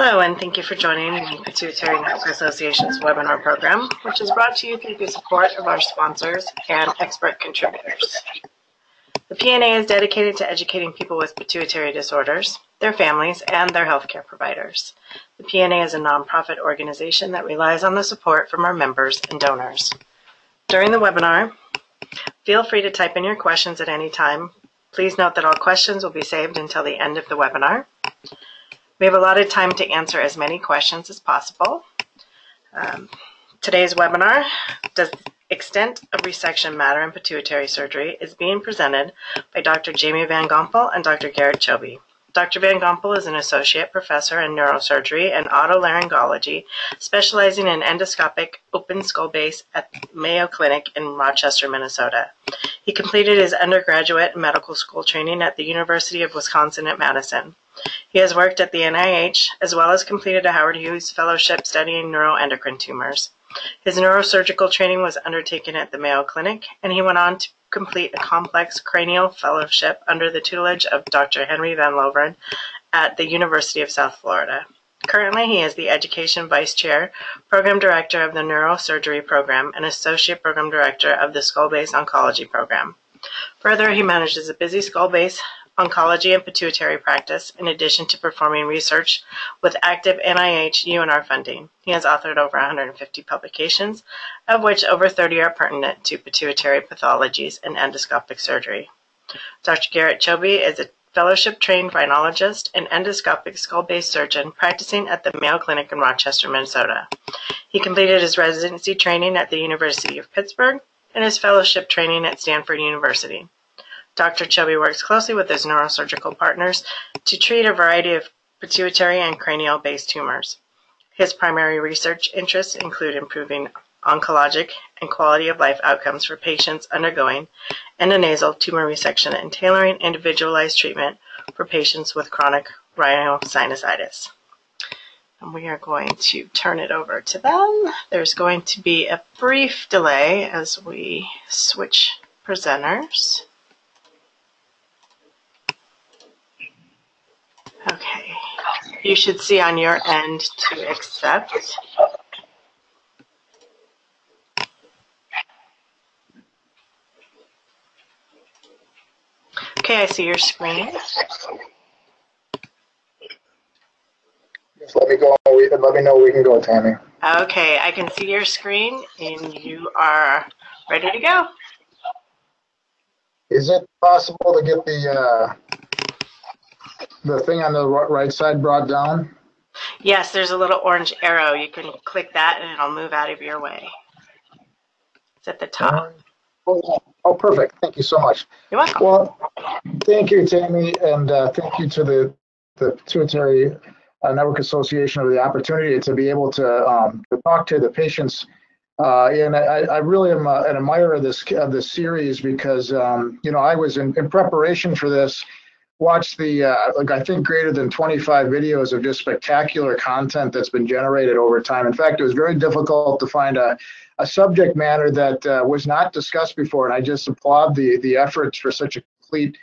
Hello, and thank you for joining the Pituitary Network Association's webinar program, which is brought to you through the support of our sponsors and expert contributors. The PNA is dedicated to educating people with pituitary disorders, their families, and their healthcare providers. The PNA is a nonprofit organization that relies on the support from our members and donors. During the webinar, feel free to type in your questions at any time. Please note that all questions will be saved until the end of the webinar. We have allotted time to answer as many questions as possible. Um, today's webinar, Does Extent of Resection Matter in Pituitary Surgery, is being presented by Dr. Jamie Van Gompel and Dr. Garret Choby. Dr. Van Gompel is an associate professor in neurosurgery and otolaryngology, specializing in endoscopic open skull base at Mayo Clinic in Rochester, Minnesota. He completed his undergraduate medical school training at the University of Wisconsin at Madison. He has worked at the NIH, as well as completed a Howard Hughes Fellowship studying neuroendocrine tumors. His neurosurgical training was undertaken at the Mayo Clinic, and he went on to complete a complex cranial fellowship under the tutelage of Dr. Henry Van Loveren at the University of South Florida. Currently, he is the Education Vice Chair, Program Director of the Neurosurgery Program, and Associate Program Director of the Skull Base Oncology Program. Further, he manages a busy skull base oncology and pituitary practice, in addition to performing research with active NIH U and R funding. He has authored over 150 publications, of which over 30 are pertinent to pituitary pathologies and endoscopic surgery. Dr. Garret Choby is a fellowship trained rhinologist and endoscopic skull base surgeon practicing at the Mayo Clinic in Rochester, Minnesota. He completed his residency training at the University of Pittsburgh and his fellowship training at Stanford University. Dr. Choby works closely with his neurosurgical partners to treat a variety of pituitary and cranial-based tumors. His primary research interests include improving oncologic and quality of life outcomes for patients undergoing endonasal tumor resection and tailoring individualized treatment for patients with chronic rhinosinusitis. And we are going to turn it over to them. There's going to be a brief delay as we switch presenters. Okay. You should see on your end to accept. Okay, I see your screen. Just let me go. Let me know we can go, Tammy. Okay, I can see your screen and you are ready to go. Is it possible to get the uh, the thing on the right side brought down? Yes, there's a little orange arrow. You can click that and it'll move out of your way. It's at the top. Oh, oh perfect. Thank you so much. You're welcome. Well, thank you, Tammy, and uh, thank you to the, the Pituitary uh, Network Association for the opportunity to be able to, um, to talk to the patients. Uh, and I, I, really am uh, an admirer of this of this series because um, you know I was in, in preparation for this watched the uh, like I think greater than 25 videos of just spectacular content that's been generated over time. In fact, it was very difficult to find a, a subject matter that uh, was not discussed before, and I just applaud the the efforts for such a complete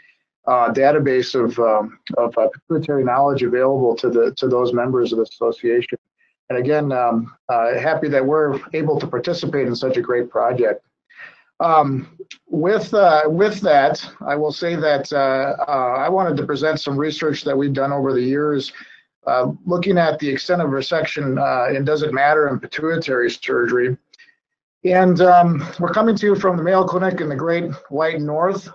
uh, database of um, of uh, pituitary knowledge available to the to those members of the association. And again, um, uh, happy that we're able to participate in such a great project. Um, with uh, with that, I will say that uh, uh, I wanted to present some research that we've done over the years, uh, looking at the extent of resection uh, and does it matter in pituitary surgery. And um, we're coming to you from the Mayo Clinic in the Great White North.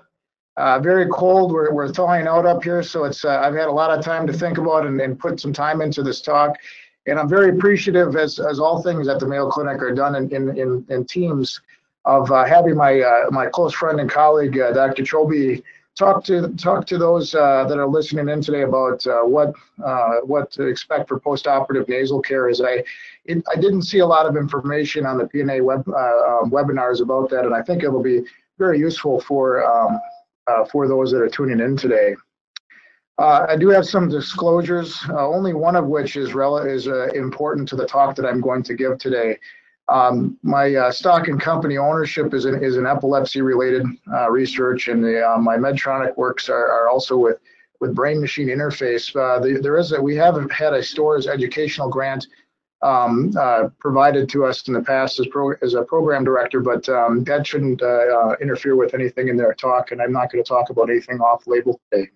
Uh, very cold. We're, we're thawing out up here, so it's I've had a lot of time to think about and, and put some time into this talk. And I'm very appreciative, as, as all things at the Mayo Clinic are done in, in, in, in teams, of uh, having my uh, my close friend and colleague uh, Dr. Choby talk to talk to those uh, that are listening in today about uh, what uh, what to expect for postoperative nasal care. As I it, I didn't see a lot of information on the PNA web um, webinars about that, and I think it will be very useful for um, for those that are tuning in today. I do have some disclosures, only one of which is rel- is important to the talk that I'm going to give today. Um, my uh, stock and company ownership is an, is an epilepsy related uh, research, and the, uh, my Medtronic works are, are also with with brain machine interface. Uh, the, there is a, we have had a Storz educational grant um, uh, provided to us in the past as, pro, as a program director, but um, that shouldn't uh, interfere with anything in their talk, and I'm not going to talk about anything off label today.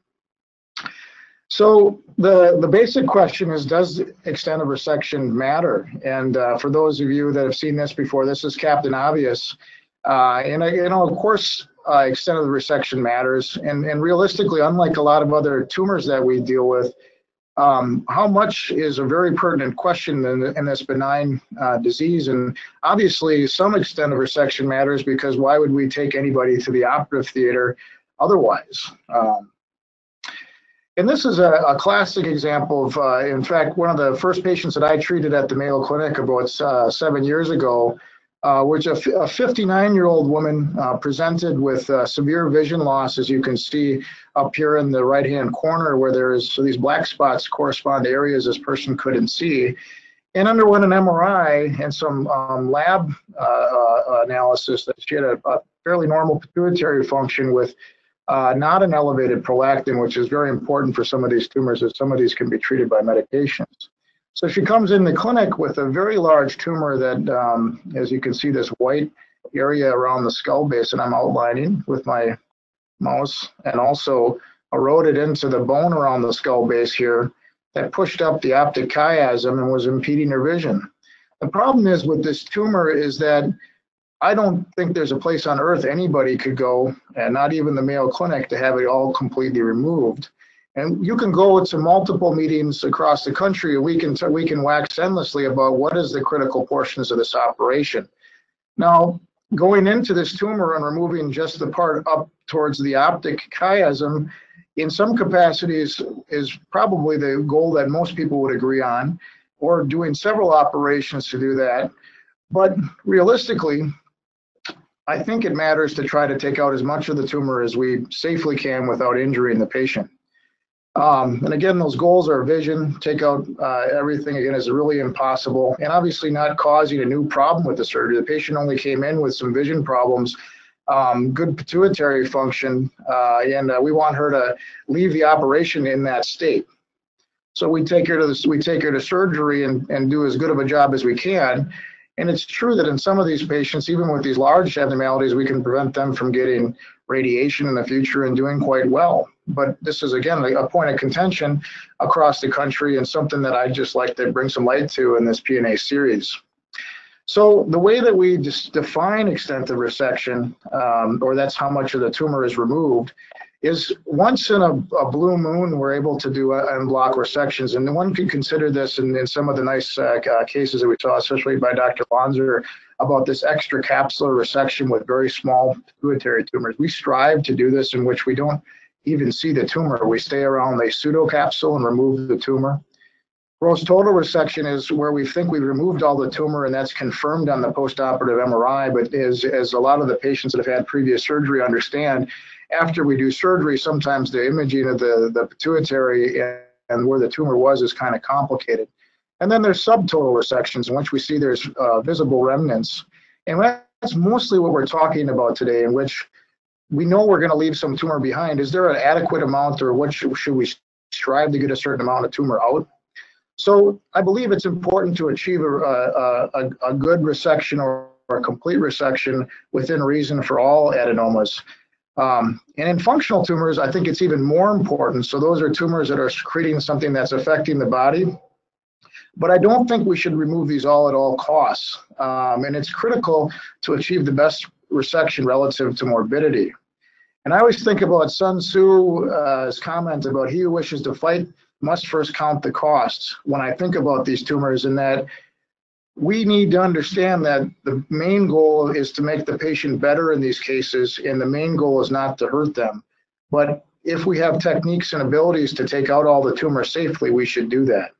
So the, the basic question is, does extent of resection matter? And uh, for those of you that have seen this before, this is Captain Obvious. Uh, and, you know, of course, uh, extent of the resection matters. And, and realistically, unlike a lot of other tumors that we deal with, um, how much is a very pertinent question in, in this benign uh, disease. And obviously, some extent of resection matters because why would we take anybody to the operative theater otherwise? Um, and this is a, a classic example of, uh, in fact, one of the first patients that I treated at the Mayo Clinic about uh, seven years ago, uh, which a 59-year-old woman uh, presented with uh, severe vision loss, as you can see up here in the right-hand corner, where there's so these black spots correspond to areas this person couldn't see, and underwent an MRI and some um, lab uh, analysis that she had a, a fairly normal pituitary function with uh, not an elevated prolactin, which is very important for some of these tumors, as some of these can be treated by medications. So she comes in the clinic with a very large tumor that, um, as you can see, this white area around the skull base that I'm outlining with my mouse, and also eroded into the bone around the skull base here that pushed up the optic chiasm and was impeding her vision. The problem is with this tumor is that I don't think there's a place on earth anybody could go, and not even the Mayo Clinic, to have it all completely removed. And you can go to multiple meetings across the country. We can we can wax endlessly about what is the critical portions of this operation. Now, going into this tumor and removing just the part up towards the optic chiasm, in some capacities, is probably the goal that most people would agree on, or doing several operations to do that. But realistically, I think it matters to try to take out as much of the tumor as we safely can without injuring the patient. Um, and again, those goals are vision, take out uh, everything again is really impossible and obviously not causing a new problem with the surgery. The patient only came in with some vision problems, um, good pituitary function, uh, and uh, we want her to leave the operation in that state. So we take her to this, we take her to surgery and, and do as good of a job as we can. And it's true that in some of these patients, even with these large abnormalities, we can prevent them from getting radiation in the future and doing quite well. But this is, again, a point of contention across the country and something that I'd just like to bring some light to in this PNA series. So the way that we define extent of resection, um, or that's how much of the tumor is removed, is once in a, a, blue moon, we're able to do en bloc resections. And one could consider this in, in some of the nice uh, uh, cases that we saw, especially by Dr. Lonser, about this extracapsular resection with very small pituitary tumors. We strive to do this in which we don't even see the tumor. We stay around the pseudocapsule and remove the tumor. Gross total resection is where we think we've removed all the tumor, and that's confirmed on the postoperative MRI. But as, as a lot of the patients that have had previous surgery understand, after we do surgery, sometimes the imaging of the, the pituitary and, and where the tumor was is kind of complicated. And then there's subtotal resections in which we see there's uh, visible remnants. And that's mostly what we're talking about today, in which we know we're going to leave some tumor behind. Is there an adequate amount, or what should, should we strive to get a certain amount of tumor out? So I believe it's important to achieve a, a, a, good resection or, or a complete resection within reason for all adenomas. Um, and in functional tumors, I think it's even more important. So those are tumors that are secreting something that's affecting the body. But I don't think we should remove these all at all costs. Um, and it's critical to achieve the best resection relative to morbidity. And I always think about Sun Tzu's comment about he who wishes to fight must first count the costs when I think about these tumors and that we need to understand that the main goal is to make the patient better in these cases, and the main goal is not to hurt them. But if we have techniques and abilities to take out all the tumor safely, we should do that.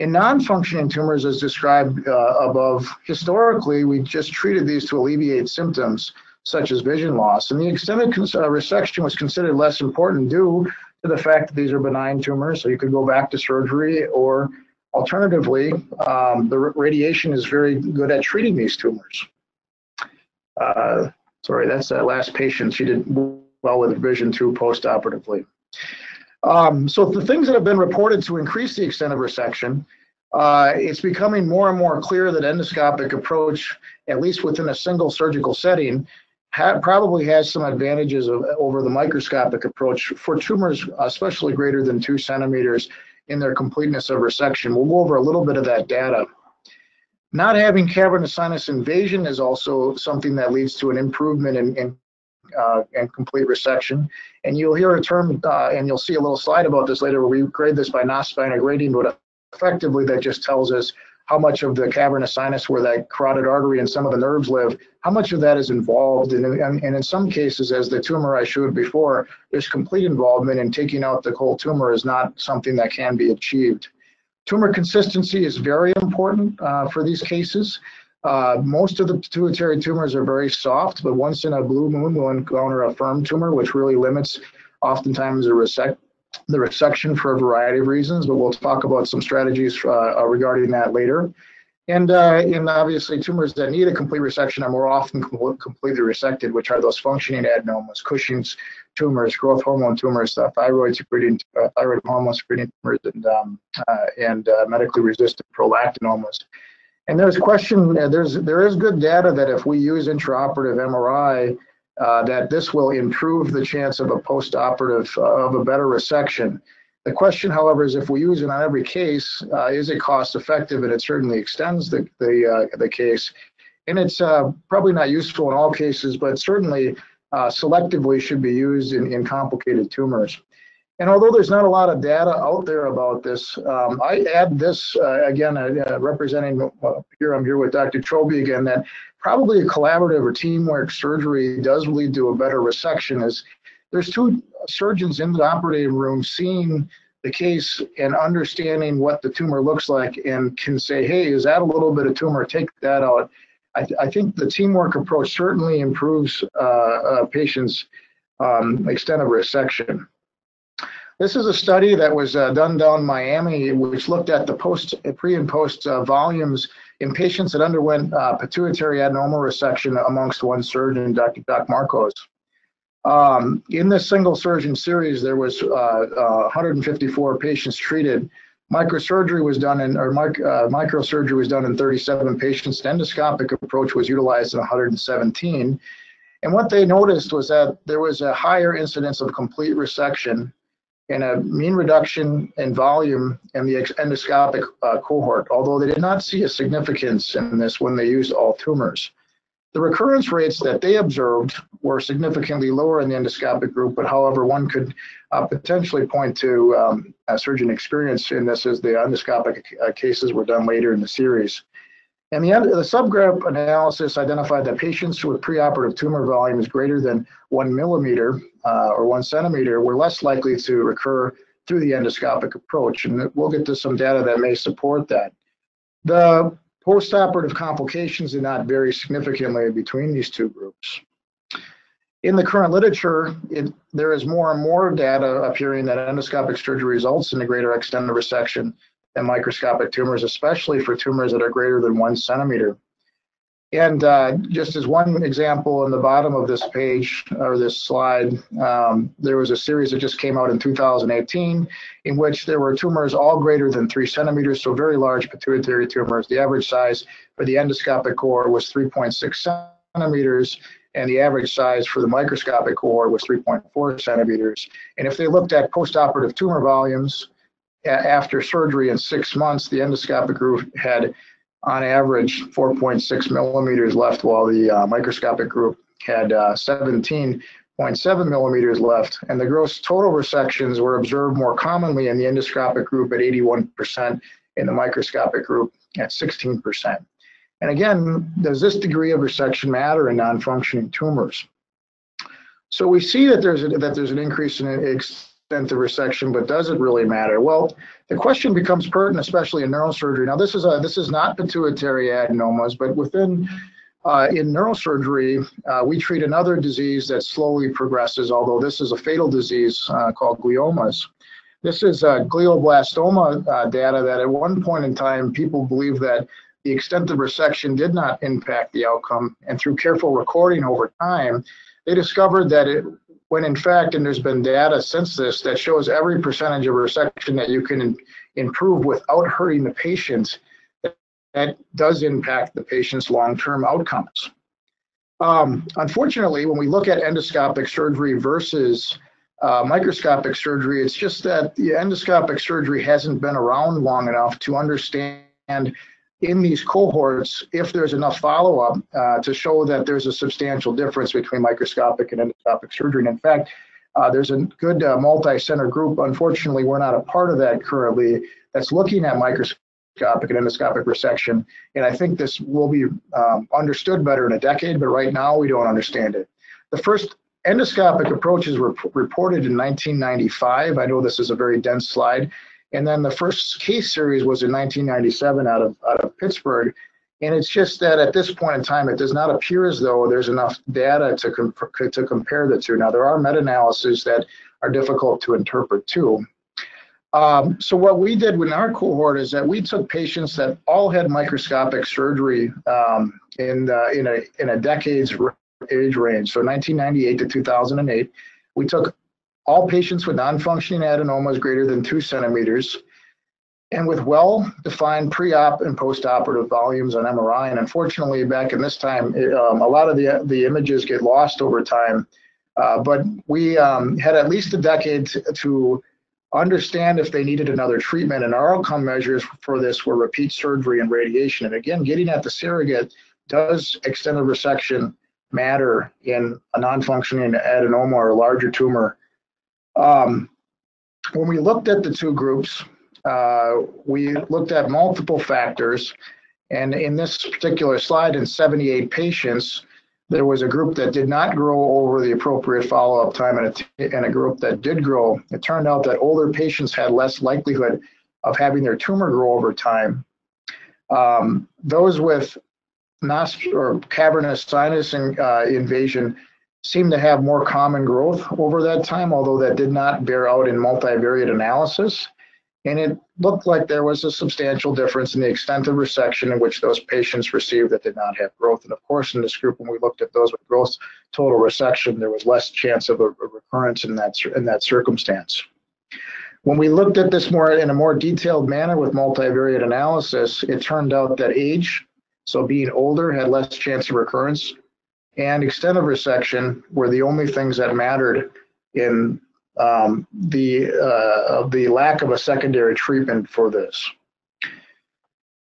In non-functioning tumors, as described uh, above, historically, we just treated these to alleviate symptoms such as vision loss. And the extended uh, resection was considered less important due to the fact that these are benign tumors, so you could go back to surgery or Alternatively, um, the radiation is very good at treating these tumors. Uh, sorry, that's that last patient. She did well with vision too postoperatively. Um, so the things that have been reported to increase the extent of resection, uh, it's becoming more and more clear that endoscopic approach, at least within a single surgical setting, probably has some advantages of, over the microscopic approach for tumors, especially greater than two centimeters in their completeness of resection. We'll go over a little bit of that data. Not having cavernous sinus invasion is also something that leads to an improvement in, in uh, and complete resection. And you'll hear a term, uh, and you'll see a little slide about this later where we grade this by Nospina grading, but effectively that just tells us how much of the cavernous sinus where that carotid artery and some of the nerves live, how much of that is involved. And, and, and in some cases, as the tumor I showed before, there's complete involvement and taking out the whole tumor is not something that can be achieved. Tumor consistency is very important uh, for these cases. Uh, most of the pituitary tumors are very soft, but once in a blue moon, we'll encounter a firm tumor, which really limits oftentimes the, resec the resection for a variety of reasons, but we'll talk about some strategies uh, uh regarding that later. And, uh, and obviously tumors that need a complete resection are more often com completely resected, which are those functioning adenomas, Cushing's tumors, growth hormone tumors, uh, thyroid secreting, uh, thyroid hormone secreting tumors, and, um, uh, and medically resistant prolactinomas. And there's question, uh, there's, there is good data that if we use intraoperative MRI, uh, that this will improve the chance of a postoperative, uh, of a better resection. The question, however, is if we use it on every case, uh, is it cost effective? And it certainly extends the, the, uh, the case. And it's uh, probably not useful in all cases, but certainly selectively should be used in, in complicated tumors. And although there's not a lot of data out there about this, um, I add this uh, again, uh, uh representing uh, here, I'm here with Dr. Choby again, that probably a collaborative or teamwork surgery does lead to a better resection. Is there's two surgeons in the operating room seeing the case and understanding what the tumor looks like and can say, hey, is that a little bit of tumor? Take that out. I, th I think the teamwork approach certainly improves uh, a patient's um, extent of resection. This is a study that was uh, done down in Miami, which looked at the post, pre and post uh, volumes in patients that underwent uh, pituitary adenoma resection amongst one surgeon, Dr. Jacques Morcos. Um, in this single surgeon series, there was 154 uh, uh, patients treated. Microsurgery was done in, or mic, uh, microsurgery was done in 37 patients. The endoscopic approach was utilized in 117. And what they noticed was that there was a higher incidence of complete resection and a mean reduction in volume in the endoscopic uh, cohort, although they did not see a significance in this when they used all tumors. The recurrence rates that they observed were significantly lower in the endoscopic group, but however, one could uh, potentially point to um, surgeon experience in this as the endoscopic uh, cases were done later in the series. And the, the subgroup analysis identified that patients with preoperative tumor volumes greater than one millimeter uh, or one centimeter were less likely to recur through the endoscopic approach. And we'll get to some data that may support that. The postoperative complications did not vary significantly between these two groups. In the current literature, it, there is more and more data appearing that endoscopic surgery results in a greater extent of resection than microscopic tumors, especially for tumors that are greater than one centimeter. And uh, just as one example in the bottom of this page or this slide, um, there was a series that just came out in 2018 in which there were tumors all greater than three centimeters, so very large pituitary tumors. The average size for the endoscopic core was 3.6 centimeters, and the average size for the microscopic core was 3.4 centimeters. And if they looked at postoperative tumor volumes, after surgery in six months, the endoscopic group had on average 4.6 millimeters left, while the uh, microscopic group had uh, 17.7 millimeters left. And the gross total resections were observed more commonly in the endoscopic group at 81%, in the microscopic group at 16%. And again, does this degree of resection matter in non-functioning tumors? So we see that there's a, that there's an increase in extent of resection, but does it really matter? Well, the question becomes pertinent, especially in neurosurgery. Now, this is a this is not pituitary adenomas, but within uh, in neurosurgery, uh, we treat another disease that slowly progresses, although this is a fatal disease uh, called gliomas. This is glioblastoma uh, data that at one point in time, people believed that the extent of resection did not impact the outcome. And through careful recording over time, they discovered that it when in fact, and there's been data since this that shows every percentage of resection that you can improve without hurting the patient, that does impact the patient's long-term outcomes. Um, unfortunately, when we look at endoscopic surgery versus uh, microscopic surgery, it's just that the endoscopic surgery hasn't been around long enough to understand in these cohorts if there's enough follow-up uh, to show that there's a substantial difference between microscopic and endoscopic surgery. And in fact, uh, there's a good uh, multi-center group. Unfortunately, we're not a part of that currently that's looking at microscopic and endoscopic resection. And I think this will be um, understood better in a decade, but right now we don't understand it. The first endoscopic approaches were reported in 1995. I know this is a very dense slide. And then the first case series was in 1997 out of, out of Pittsburgh. And it's just that at this point in time, it does not appear as though there's enough data to, comp to compare the two. Now, there are meta-analyses that are difficult to interpret too. Um, so what we did in our cohort is that we took patients that all had microscopic surgery um, in, the, in, a, in a decade's age range, so 1998 to 2008. We took all patients with non-functioning adenomas greater than two centimeters and with well-defined pre-op and post-operative volumes on MRI. And unfortunately, back in this time, it, um, a lot of the, the images get lost over time. Uh, but we um, had at least a decade to, to understand if they needed another treatment. And our outcome measures for this were repeat surgery and radiation. And again, getting at the surrogate does extended resection matter in a non-functioning adenoma or larger tumor um, when we looked at the two groups, uh, we looked at multiple factors. And in this particular slide, in 78 patients, there was a group that did not grow over the appropriate follow-up time and a, and a group that did grow. It turned out that older patients had less likelihood of having their tumor grow over time. Um, those with nostril or cavernous sinus in, uh, invasion seemed to have more common growth over that time, although that did not bear out in multivariate analysis. And it looked like there was a substantial difference in the extent of resection in which those patients received that did not have growth. And of course, in this group, when we looked at those with gross total resection, there was less chance of a, a recurrence in that, in that circumstance. When we looked at this more in a more detailed manner with multivariate analysis, it turned out that age, so being older, had less chance of recurrence, and extended resection were the only things that mattered in um, the uh, the lack of a secondary treatment for this.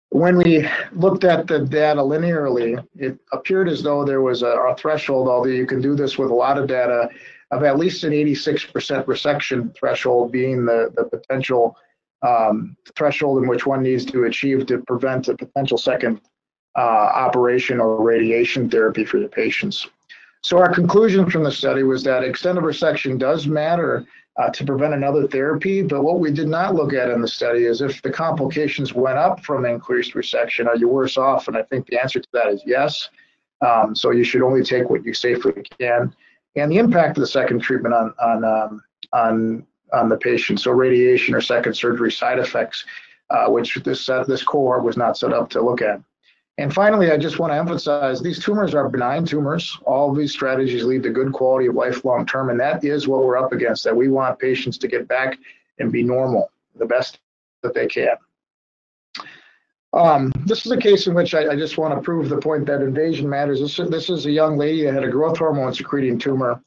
When we looked at the data linearly, it appeared as though there was a, a threshold, although you can do this with a lot of data, of at least an 86% resection threshold being the, the potential um, threshold in which one needs to achieve to prevent a potential second operation or radiation therapy for the patients. So our conclusion from the study was that extended resection does matter uh, to prevent another therapy, but what we did not look at in the study is if the complications went up from increased resection, are you worse off? And I think the answer to that is yes. Um, so you should only take what you safely can. And the impact of the second treatment on on um, on on the patient, so radiation or second surgery side effects, uh, which this uh, this cohort was not set up to look at. And finally, I just want to emphasize these tumors are benign tumors. All of these strategies lead to good quality of life long term, and that is what we're up against, that we want patients to get back and be normal, the best that they can. Um, this is a case in which I, I, just want to prove the point that invasion matters. This, this is a young lady that had a growth hormone secreting tumor,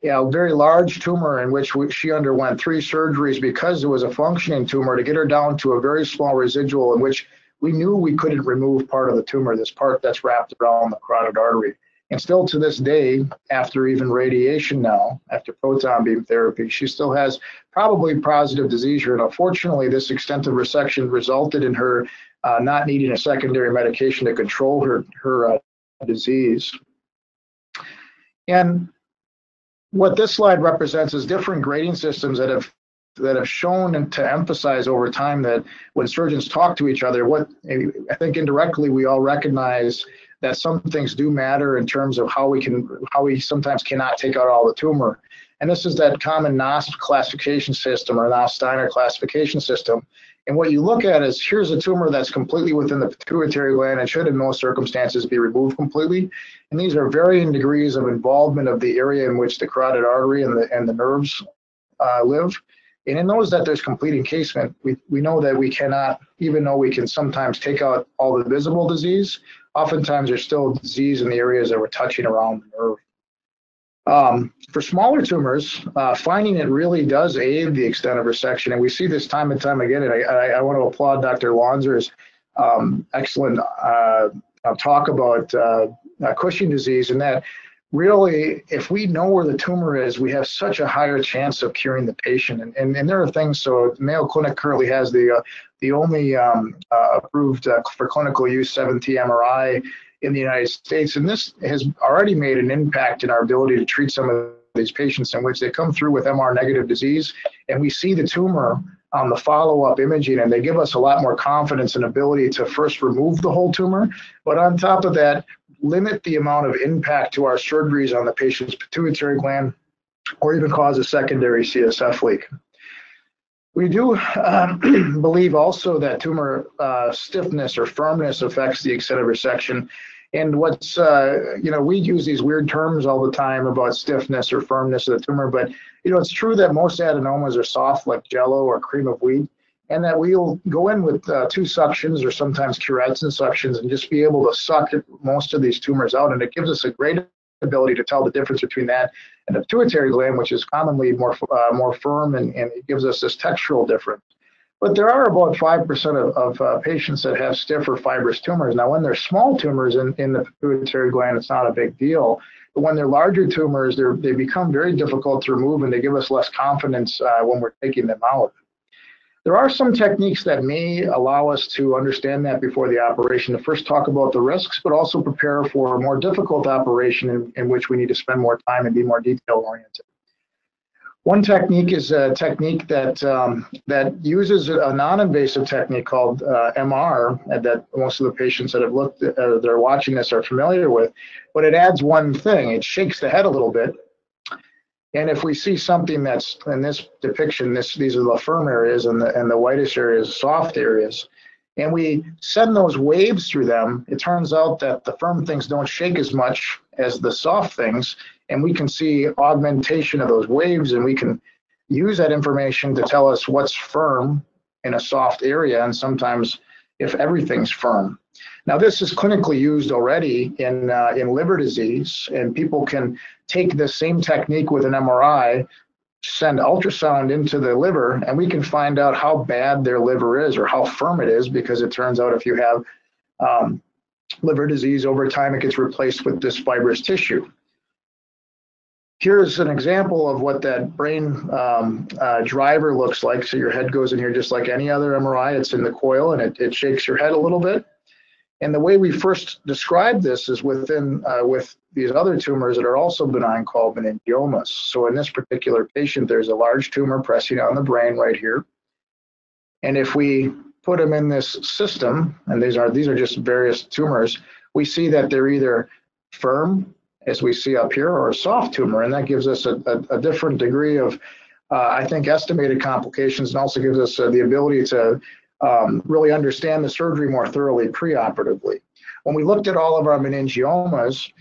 you know, very large tumor in which we, she underwent three surgeries because it was a functioning tumor to get her down to a very small residual in which we knew we couldn't remove part of the tumor, this part that's wrapped around the carotid artery. And still to this day, after even radiation now, after proton beam therapy, she still has probably positive disease. And unfortunately, this extensive resection resulted in her uh, not needing a secondary medication to control her, her uh, disease. And what this slide represents is different grading systems that have that have shown and to emphasize over time that when surgeons talk to each other, what I think indirectly we all recognize that some things do matter in terms of how we can how we sometimes cannot take out all the tumor. And this is that common Knosp classification system or Knosp-Steiner classification system. And what you look at is here's a tumor that's completely within the pituitary gland and should in most circumstances be removed completely. And these are varying degrees of involvement of the area in which the carotid artery and the, and the nerves uh, live. And in those that there's complete encasement, we, we know that we cannot, even though we can sometimes take out all the visible disease, oftentimes there's still disease in the areas that we're touching around the nerve. Um, for smaller tumors, uh, finding it really does aid the extent of resection, and we see this time and time again. And I, I, I want to applaud Dr. Lonser's um, excellent uh, talk about uh, uh, Cushing disease, and that really, if we know where the tumor is, we have such a higher chance of curing the patient. And, and, and there are things, so Mayo Clinic currently has the, uh, the only um, uh, approved uh, for clinical use 7T MRI in the United States. And this has already made an impact in our ability to treat some of these patients in which they come through with MR negative disease and we see the tumor on the follow-up imaging and they give us a lot more confidence and ability to first remove the whole tumor but on top of that limit the amount of impact to our surgeries on the patient's pituitary gland or even cause a secondary CSF leak. We do um, believe also that tumor uh, stiffness or firmness affects the extent of resection. And what's, uh, you know, we use these weird terms all the time about stiffness or firmness of the tumor, but, you know, it's true that most adenomas are soft like jello or cream of wheat and that we'll go in with uh, two suctions or sometimes curettes and suctions and just be able to suck most of these tumors out. And it gives us a great ability to tell the difference between that and the pituitary gland, which is commonly more uh, more firm and, and it gives us this textural difference. But there are about 5% of, of uh, patients that have stiff or fibrous tumors. Now, when they're small tumors in, in the pituitary gland, it's not a big deal. But when they're larger tumors, they're, they become very difficult to remove and they give us less confidence uh, when we're taking them out. There are some techniques that may allow us to understand that before the operation. To first talk about the risks, but also prepare for a more difficult operation in, in which we need to spend more time and be more detail oriented. One technique is a technique that um, that uses a non-invasive technique called uh, MR that most of the patients that have looked uh, that are watching this are familiar with. But it adds one thing: it shakes the head a little bit, and if we see something that's in this depiction, this these are the firm areas and the and the whitish areas, soft areas, and we send those waves through them, it turns out that the firm things don't shake as much as the soft things, and we can see augmentation of those waves, and we can use that information to tell us what's firm in a soft area, and sometimes if everything's firm. Now, this is clinically used already in, uh, in liver disease, and people can take the same technique with an MRI, send ultrasound into the liver, and we can find out how bad their liver is or how firm it is, because it turns out if you have um, liver disease over time, it gets replaced with this fibrous tissue. Here's an example of what that brain um, uh, driver looks like. So your head goes in here just like any other MRI. It's in the coil and it, it shakes your head a little bit. And the way we first describe this is within uh, with these other tumors that are also benign called meningiomas. So in this particular patient, there's a large tumor pressing on the brain right here. And if we put them in this system, and these are these are just various tumors, we see that they're either firm, as we see up here, or a soft tumor, and that gives us a, a, a different degree of, uh, I think, estimated complications, and also gives us uh, the ability to um, really understand the surgery more thoroughly preoperatively. When we looked at all of our meningiomas,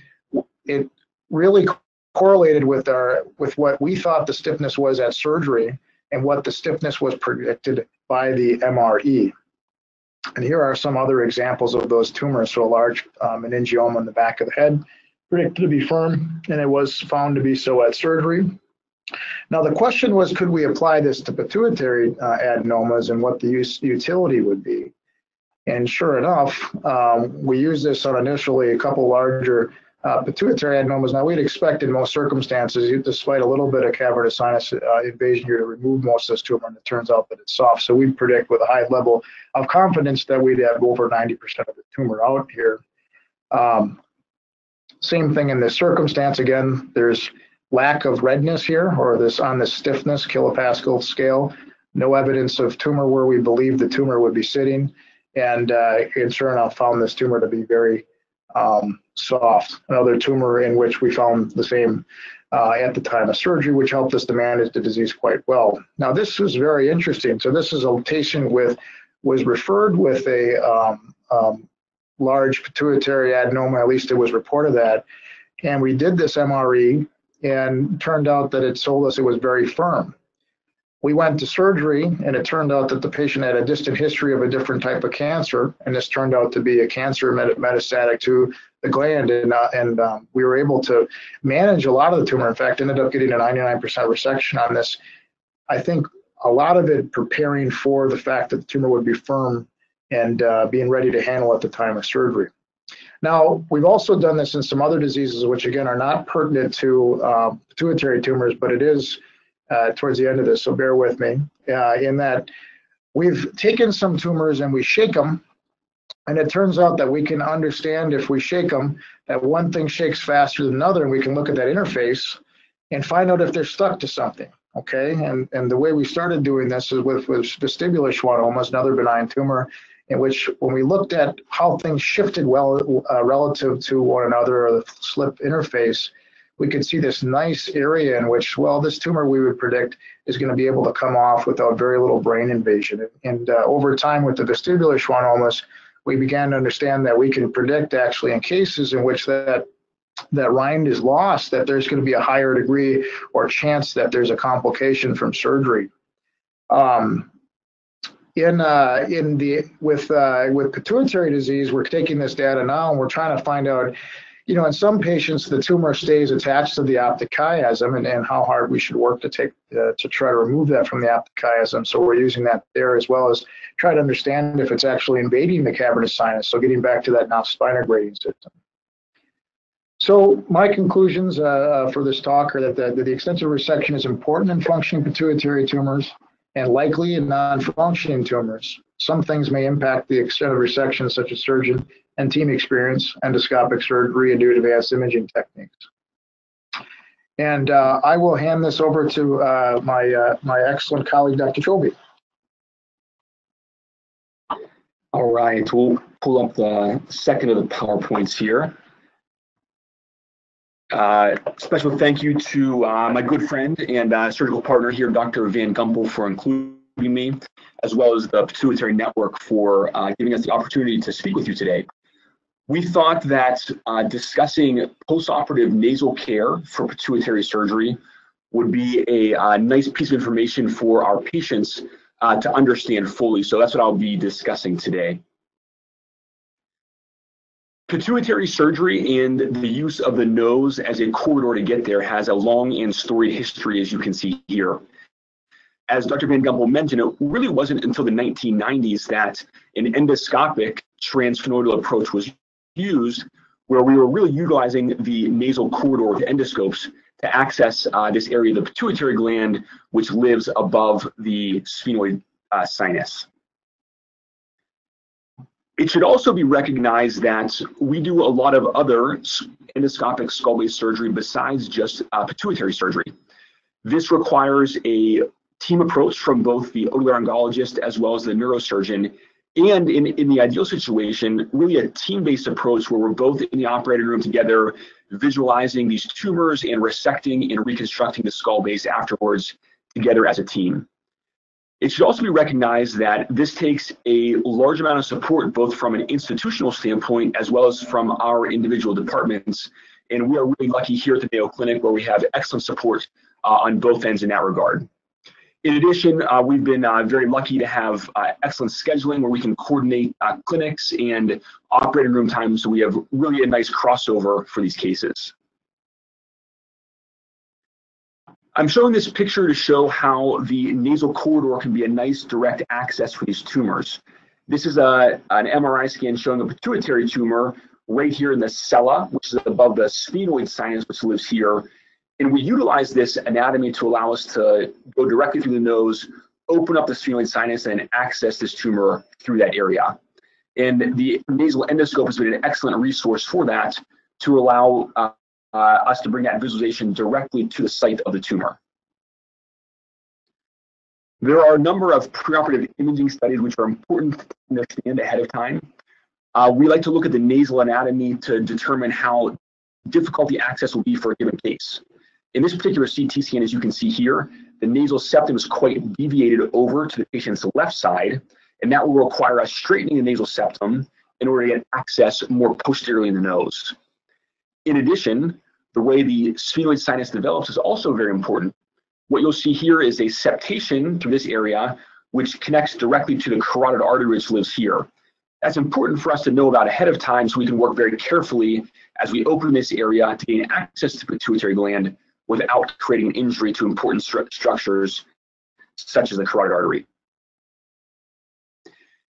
it really correlated with our with what we thought the stiffness was at surgery and what the stiffness was predicted by the MRE. And here are some other examples of those tumors. So a large um, meningioma in the back of the head, predicted to be firm, and it was found to be so at surgery. Now, the question was, could we apply this to pituitary uh, adenomas and what the use, utility would be? And sure enough, um, we used this on initially a couple larger uh, pituitary adenomas. Now, we'd expect in most circumstances, despite a little bit of cavernous sinus uh, invasion here, to remove most of this tumor, and it turns out that it's soft. So we predict with a high level of confidence that we'd have over 90% of the tumor out here. Um, same thing in this circumstance. Again, there's lack of redness here, or this on the stiffness kilopascal scale. No evidence of tumor where we believe the tumor would be sitting. And, uh, and sure enough, found this tumor to be very um, soft, another tumor in which we found the same uh, at the time of surgery, which helped us to manage the disease quite well. Now, this was very interesting. So this is a patient with was referred with a um, um, large pituitary adenoma, at least it was reported that, and we did this MRE and turned out that it told us it was very firm. We went to surgery and it turned out that the patient had a distant history of a different type of cancer, and this turned out to be a cancer metastatic to the gland, and, uh, and um, we were able to manage a lot of the tumor. In fact, ended up getting a 99% resection on this. I think a lot of it preparing for the fact that the tumor would be firm and uh, being ready to handle at the time of surgery. Now, we've also done this in some other diseases, which again are not pertinent to uh, pituitary tumors, but it is uh, towards the end of this, so bear with me, uh, in that we've taken some tumors and we shake them, and it turns out that we can understand if we shake them, that one thing shakes faster than another, and we can look at that interface and find out if they're stuck to something. Okay, and and the way we started doing this is with with vestibular schwannomas, another benign tumor, in which when we looked at how things shifted well uh, relative to one another or the slip interface, we could see this nice area in which, well, this tumor we would predict is going to be able to come off without very little brain invasion. And uh, over time with the vestibular schwannomas, we began to understand that we can predict actually in cases in which that that rind is lost, that there's going to be a higher degree or chance that there's a complication from surgery. Um, in uh, in the with uh, with pituitary disease, we're taking this data now and we're trying to find out, you know, in some patients the tumor stays attached to the optic chiasm, and, and how hard we should work to take uh, to try to remove that from the optic chiasm. So we're using that there as well as try to understand if it's actually invading the cavernous sinus. So getting back to that now spinal grading system. So my conclusions uh, uh, for this talk are that the, that the extensive resection is important in functioning pituitary tumors and likely in non-functioning tumors. Some things may impact the extent of resection, such as surgeon and team experience, endoscopic surgery, and due to advanced imaging techniques. And uh, I will hand this over to uh, my, uh, my excellent colleague, Dr. Choby. All right, we'll pull up the second of the PowerPoints here. Uh, special thank you to uh, my good friend and uh, surgical partner here, Dr. Van Gompel, for including me, as well as the Pituitary Network for uh, giving us the opportunity to speak with you today. We thought that uh, discussing postoperative nasal care for pituitary surgery would be a, nice piece of information for our patients to understand fully. So that's what I'll be discussing today. Pituitary surgery and the use of the nose as a corridor to get there has a long and storied history, as you can see here. As Dr. Van Gompel mentioned, it really wasn't until the 1990s that an endoscopic transsphenoidal approach was used, where we were really utilizing the nasal corridor with endoscopes to access uh, this area of the pituitary gland, which lives above the sphenoid uh, sinus. It should also be recognized that we do a lot of other endoscopic skull-base surgery besides just uh, pituitary surgery. This requires a team approach from both the otolaryngologist as well as the neurosurgeon, and in, in the ideal situation, really a team-based approach where we're both in the operating room together, visualizing these tumors and resecting and reconstructing the skull base afterwards together as a team. It should also be recognized that this takes a large amount of support, both from an institutional standpoint as well as from our individual departments. And we are really lucky here at the Mayo Clinic where we have excellent support uh, on both ends in that regard. In addition, uh, we've been uh, very lucky to have uh, excellent scheduling where we can coordinate uh, clinics and operating room times, so we have really a nice crossover for these cases. I'm showing this picture to show how the nasal corridor can be a nice direct access for these tumors. This is a, an MRI scan showing a pituitary tumor right here in the sella, which is above the sphenoid sinus, which lives here. And we utilize this anatomy to allow us to go directly through the nose, open up the sphenoid sinus, and access this tumor through that area. And the nasal endoscope has been an excellent resource for that to allow uh, us to bring that visualization directly to the site of the tumor. There are a number of preoperative imaging studies which are important to understand ahead of time. Uh, we like to look at the nasal anatomy to determine how difficult the access will be for a given case. In this particular CT scan, as you can see here, the nasal septum is quite deviated over to the patient's left side, and that will require us straightening the nasal septum in order to get access more posteriorly in the nose. In addition, the way the sphenoid sinus develops is also very important. What you'll see here is a septation through this area, which connects directly to the carotid artery which lives here. That's important for us to know about ahead of time so we can work very carefully as we open this area to gain access to the pituitary gland without creating an injury to important stru structures such as the carotid artery.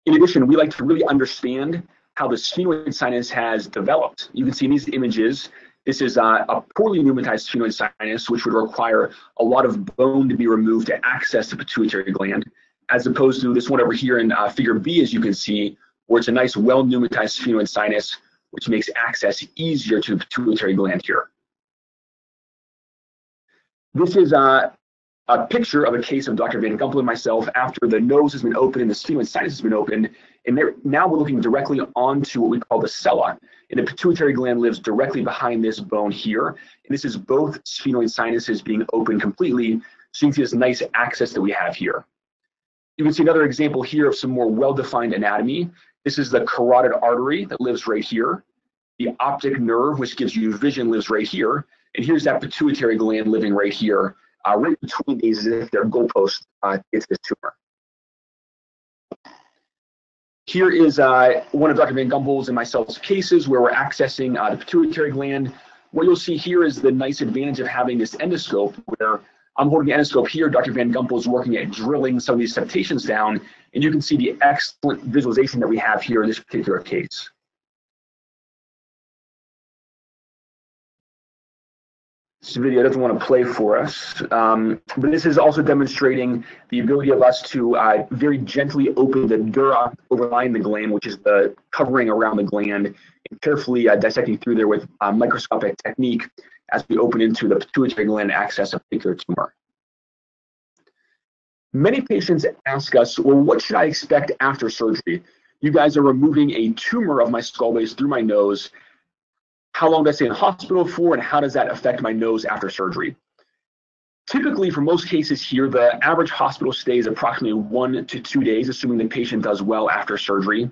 In addition, we like to really understand how the sphenoid sinus has developed. You can see in these images, this is a, a poorly pneumatized sphenoid sinus, which would require a lot of bone to be removed to access the pituitary gland, as opposed to this one over here in uh, figure B, as you can see, where it's a nice well-pneumatized sphenoid sinus, which makes access easier to the pituitary gland here. This is a, a picture of a case of Dr. Van Gompel and myself after the nose has been opened and the sphenoid sinus has been opened. And now we're looking directly onto what we call the sella. And the pituitary gland lives directly behind this bone here. And this is both sphenoid sinuses being open completely. So you can see this nice access that we have here. You can see another example here of some more well-defined anatomy. This is the carotid artery that lives right here. The optic nerve, which gives you vision, lives right here. And here's that pituitary gland living right here, uh, right between these as if they're goalposts uh, it's this tumor. Here is uh, one of Dr. Van Gompel's and myself's cases where we're accessing uh, the pituitary gland. What you'll see here is the nice advantage of having this endoscope where I'm holding the endoscope here. Dr. Van Gompel is working at drilling some of these septations down, and you can see the excellent visualization that we have here in this particular case. This video doesn't want to play for us, um, but this is also demonstrating the ability of us to uh, very gently open the dura overlying the gland, which is the covering around the gland, and carefully uh, dissecting through there with a microscopic technique as we open into the pituitary gland access a particular tumor. Many patients ask us, well, what should I expect after surgery? You guys are removing a tumor of my skull base through my nose. How long do I stay in hospital for, and how does that affect my nose after surgery? Typically, for most cases here, the average hospital stay is approximately one to two days, assuming the patient does well after surgery.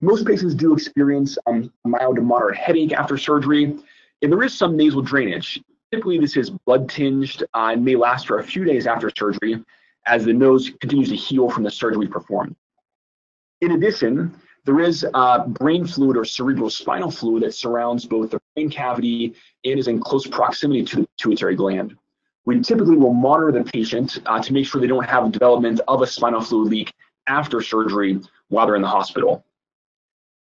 Most patients do experience um, mild to moderate headache after surgery, and there is some nasal drainage. Typically, this is blood tinged uh, and may last for a few days after surgery as the nose continues to heal from the surgery performed. In addition, there is uh, brain fluid or cerebral spinal fluid that surrounds both the brain cavity and is in close proximity to the pituitary gland. We typically will monitor the patient uh, to make sure they don't have development of a spinal fluid leak after surgery while they're in the hospital.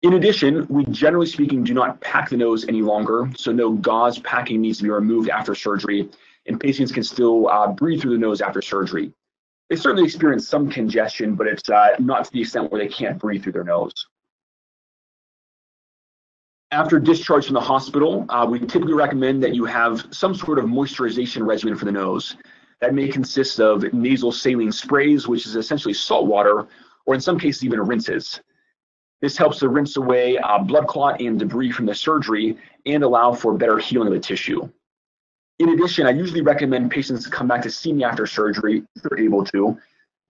In addition, we generally speaking do not pack the nose any longer, so no gauze packing needs to be removed after surgery, and patients can still uh, breathe through the nose after surgery. They certainly experience some congestion, but it's uh, not to the extent where they can't breathe through their nose. After discharge from the hospital, uh, we typically recommend that you have some sort of moisturization regimen for the nose. That may consist of nasal saline sprays, which is essentially salt water, or in some cases even rinses. This helps to rinse away uh, blood clot and debris from the surgery and allow for better healing of the tissue. In addition, I usually recommend patients come back to see me after surgery, if they're able to,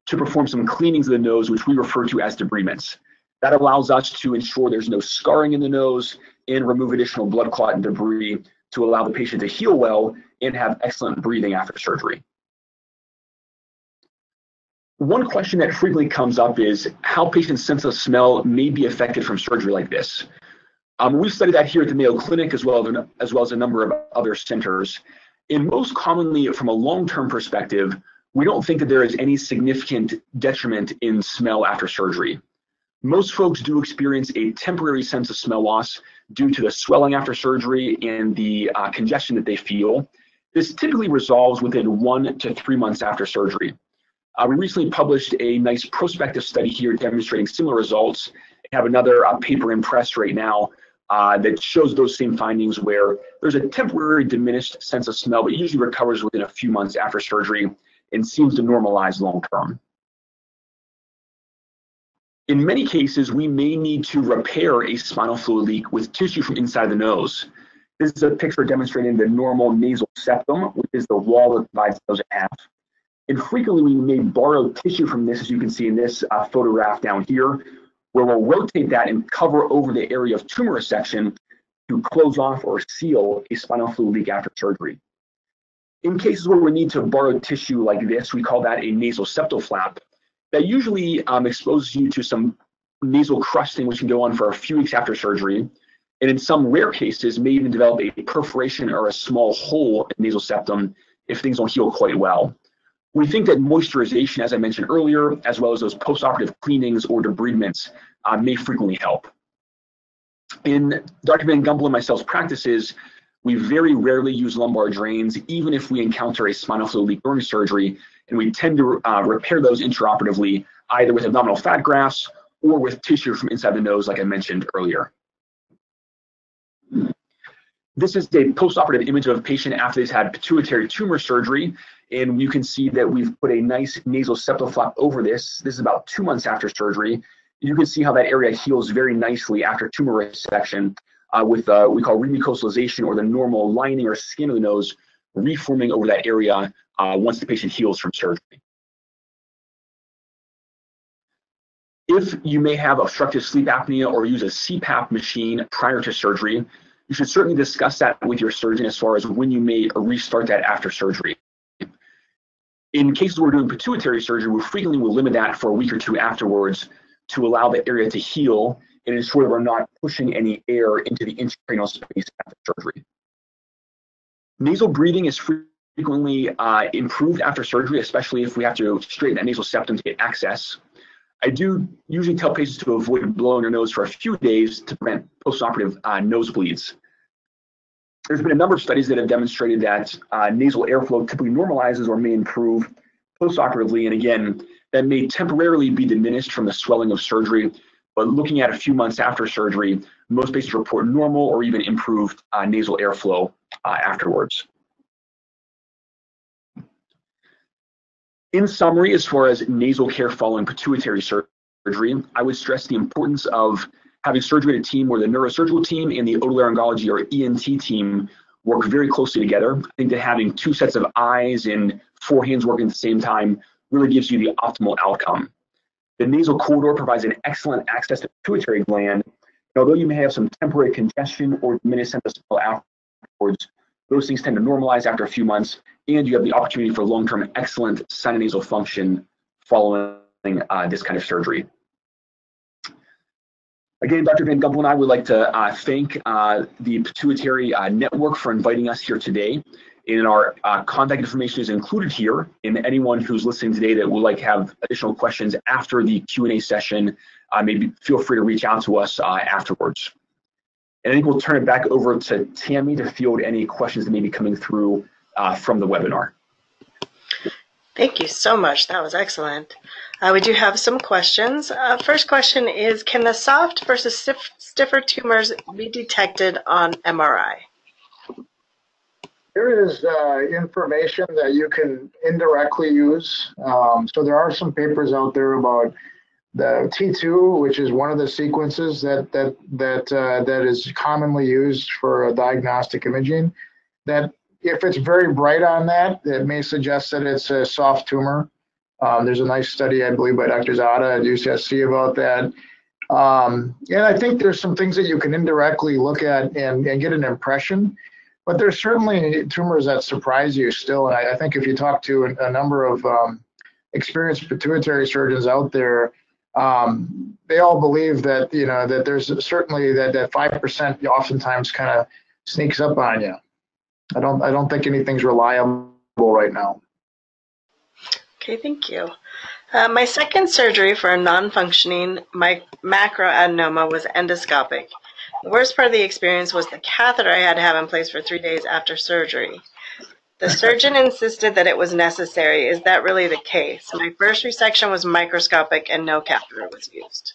to perform some cleanings of the nose, which we refer to as debridements. That allows us to ensure there's no scarring in the nose and remove additional blood clot and debris to allow the patient to heal well and have excellent breathing after surgery. One question that frequently comes up is how patients' sense of smell may be affected from surgery like this. Um, we studied that here at the Mayo Clinic as well, as, as well as a number of other centers. And most commonly, from a long-term perspective, we don't think that there is any significant detriment in smell after surgery. Most folks do experience a temporary sense of smell loss due to the swelling after surgery and the uh, congestion that they feel. This typically resolves within one to three months after surgery. Uh, we recently published a nice prospective study here demonstrating similar results. I have another uh, paper in press right now uh, that shows those same findings where there's a temporary diminished sense of smell, but usually recovers within a few months after surgery and seems to normalize long term. In many cases, we may need to repair a spinal fluid leak with tissue from inside the nose. This is a picture demonstrating the normal nasal septum, which is the wall that divides those in half. And frequently we may borrow tissue from this, as you can see in this uh, photograph down here, where we'll rotate that and cover over the area of tumor resection to close off or seal a spinal fluid leak after surgery. In cases where we need to borrow tissue like this, we call that a nasal septal flap. That usually um, exposes you to some nasal crusting, which can go on for a few weeks after surgery. And in some rare cases, may even develop a perforation or a small hole in nasal septum if things don't heal quite well. We think that moisturization, as I mentioned earlier, as well as those postoperative cleanings or debridements uh, may frequently help. In Dr. Van Gompel and myself's practices, we very rarely use lumbar drains, even if we encounter a spinal fluid leak during surgery, and we tend to uh, repair those intraoperatively, either with abdominal fat grafts or with tissue from inside the nose, like I mentioned earlier. This is a postoperative image of a patient after they've had pituitary tumor surgery. And you can see that we've put a nice nasal septal flap over this. This is about two months after surgery. You can see how that area heals very nicely after tumor resection uh, with uh, we call remucosalization or the normal lining or skin of the nose reforming over that area uh, once the patient heals from surgery. If you may have obstructive sleep apnea or use a CPAP machine prior to surgery, you should certainly discuss that with your surgeon as far as when you may restart that after surgery. In cases where we're doing pituitary surgery, we frequently will limit that for a week or two afterwards to allow the area to heal and ensure that we're not pushing any air into the intracranial space after surgery. Nasal breathing is frequently uh, improved after surgery, especially if we have to straighten that nasal septum to get access. I do usually tell patients to avoid blowing their nose for a few days to prevent postoperative uh, nosebleeds. There's been a number of studies that have demonstrated that uh, nasal airflow typically normalizes or may improve postoperatively. And again, that may temporarily be diminished from the swelling of surgery, but looking at a few months after surgery, most patients report normal or even improved uh, nasal airflow uh, afterwards. In summary, as far as nasal care following pituitary surgery, I would stress the importance of having surgery at a team where the neurosurgical team and the otolaryngology or ENT team work very closely together. I think that having two sets of eyes and four hands working at the same time really gives you the optimal outcome. The nasal corridor provides an excellent access to the pituitary gland. And although you may have some temporary congestion or diminished sense of smell afterwards, those things tend to normalize after a few months, and you have the opportunity for long-term excellent sinonasal function following uh, this kind of surgery. Again, Dr. Van Gompel and I would like to uh, thank uh, the Pituitary uh, Network for inviting us here today and our uh, contact information is included here. And anyone who's listening today that would like to have additional questions after the Q&A session, uh, maybe feel free to reach out to us afterwards. And I think we'll turn it back over to Tammy to field any questions that may be coming through uh, from the webinar. Thank you so much. That was excellent. Uh, we do have some questions. Uh, first question is, can the soft versus stiff, stiffer tumors be detected on MRI? There is uh, information that you can indirectly use. Um, so there are some papers out there about the T2, which is one of the sequences that that that uh, that is commonly used for diagnostic imaging. That if it's very bright on that, it may suggest that it's a soft tumor. Um, there's a nice study, I believe, by Dr. Zada at UCSC about that. Um, and I think there's some things that you can indirectly look at and, and get an impression. But there's certainly tumors that surprise you still. And I, I think if you talk to a, a number of um, experienced pituitary surgeons out there, um, they all believe that you know that there's certainly that that five percent oftentimes kind of sneaks up on you. I don't I don't think anything's reliable right now. Okay, thank you. Uh, my second surgery for a non-functioning my macroadenoma was endoscopic. The worst part of the experience was the catheter I had to have in place for three days after surgery. The surgeon insisted that it was necessary. Is that really the case? My first resection was microscopic and no catheter was used.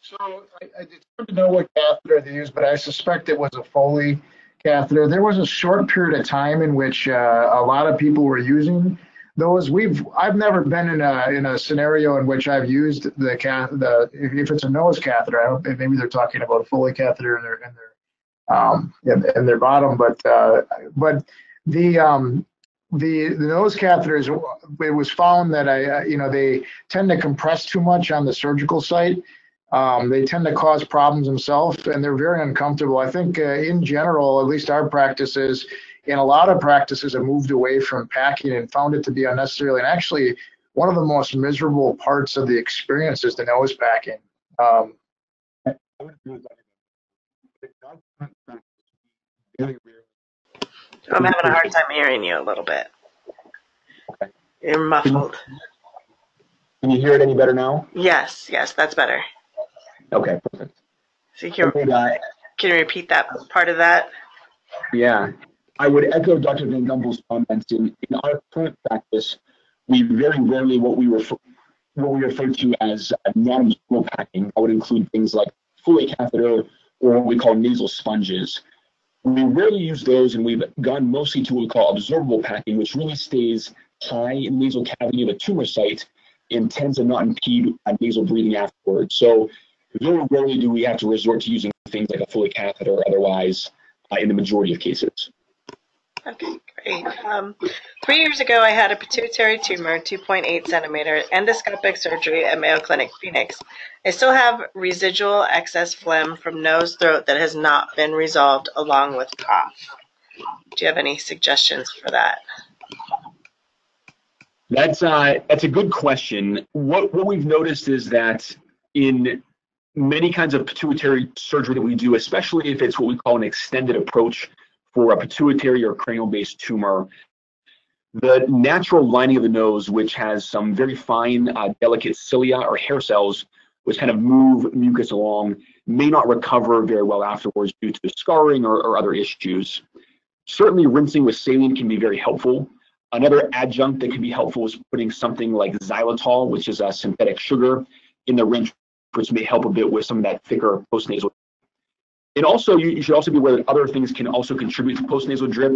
So I, I didn't know what catheter they used, but I suspect it was a Foley catheter. There was a short period of time in which uh, a lot of people were using those we've I've never been in a in a scenario in which I've used the cath the if it's a nose catheter. I maybe they're talking about a Foley catheter in their in their um in, in their bottom, but uh, but the um the the nose catheters it was found that I you know they tend to compress too much on the surgical site. Um, they tend to cause problems themselves, and they're very uncomfortable. I think uh, in general, at least our practices and a lot of practices have moved away from packing and found it to be unnecessarily. And actually, one of the most miserable parts of the experience is the nose packing. Um, I'm having a hard time hearing you a little bit. You're muffled. Can you hear it any better now? Yes, yes, that's better. Okay, perfect. So you can, uh, can you repeat that part of that? Yeah, I would echo Dr. Van Gompel's comments. In, in our current practice, we very rarely what we refer what we refer to as non-absorbable packing. That would include things like Foley catheter or what we call nasal sponges. We rarely use those, and we've gone mostly to what we call absorbable packing, which really stays high in the nasal cavity of a tumor site and tends to not impede uh, nasal breathing afterwards. So very rarely do we have to resort to using things like a Foley catheter or otherwise uh, in the majority of cases. Okay, great. Um, three years ago, I had a pituitary tumor, 2.8 centimeter, endoscopic surgery at Mayo Clinic, Phoenix. I still have residual excess phlegm from nose throat that has not been resolved, along with cough. Do you have any suggestions for that? That's uh, that's a good question. What what we've noticed is that in many kinds of pituitary surgery that we do, especially if it's what we call an extended approach for a pituitary or cranial-based tumor, the natural lining of the nose, which has some very fine, uh, delicate cilia or hair cells, which kind of move mucus along, may not recover very well afterwards due to scarring or, or other issues. Certainly, rinsing with saline can be very helpful. Another adjunct that can be helpful is putting something like xylitol, which is a synthetic sugar, in the rinse, which may help a bit with some of that thicker postnasal. And also, you, you should also be aware that other things can also contribute to postnasal drip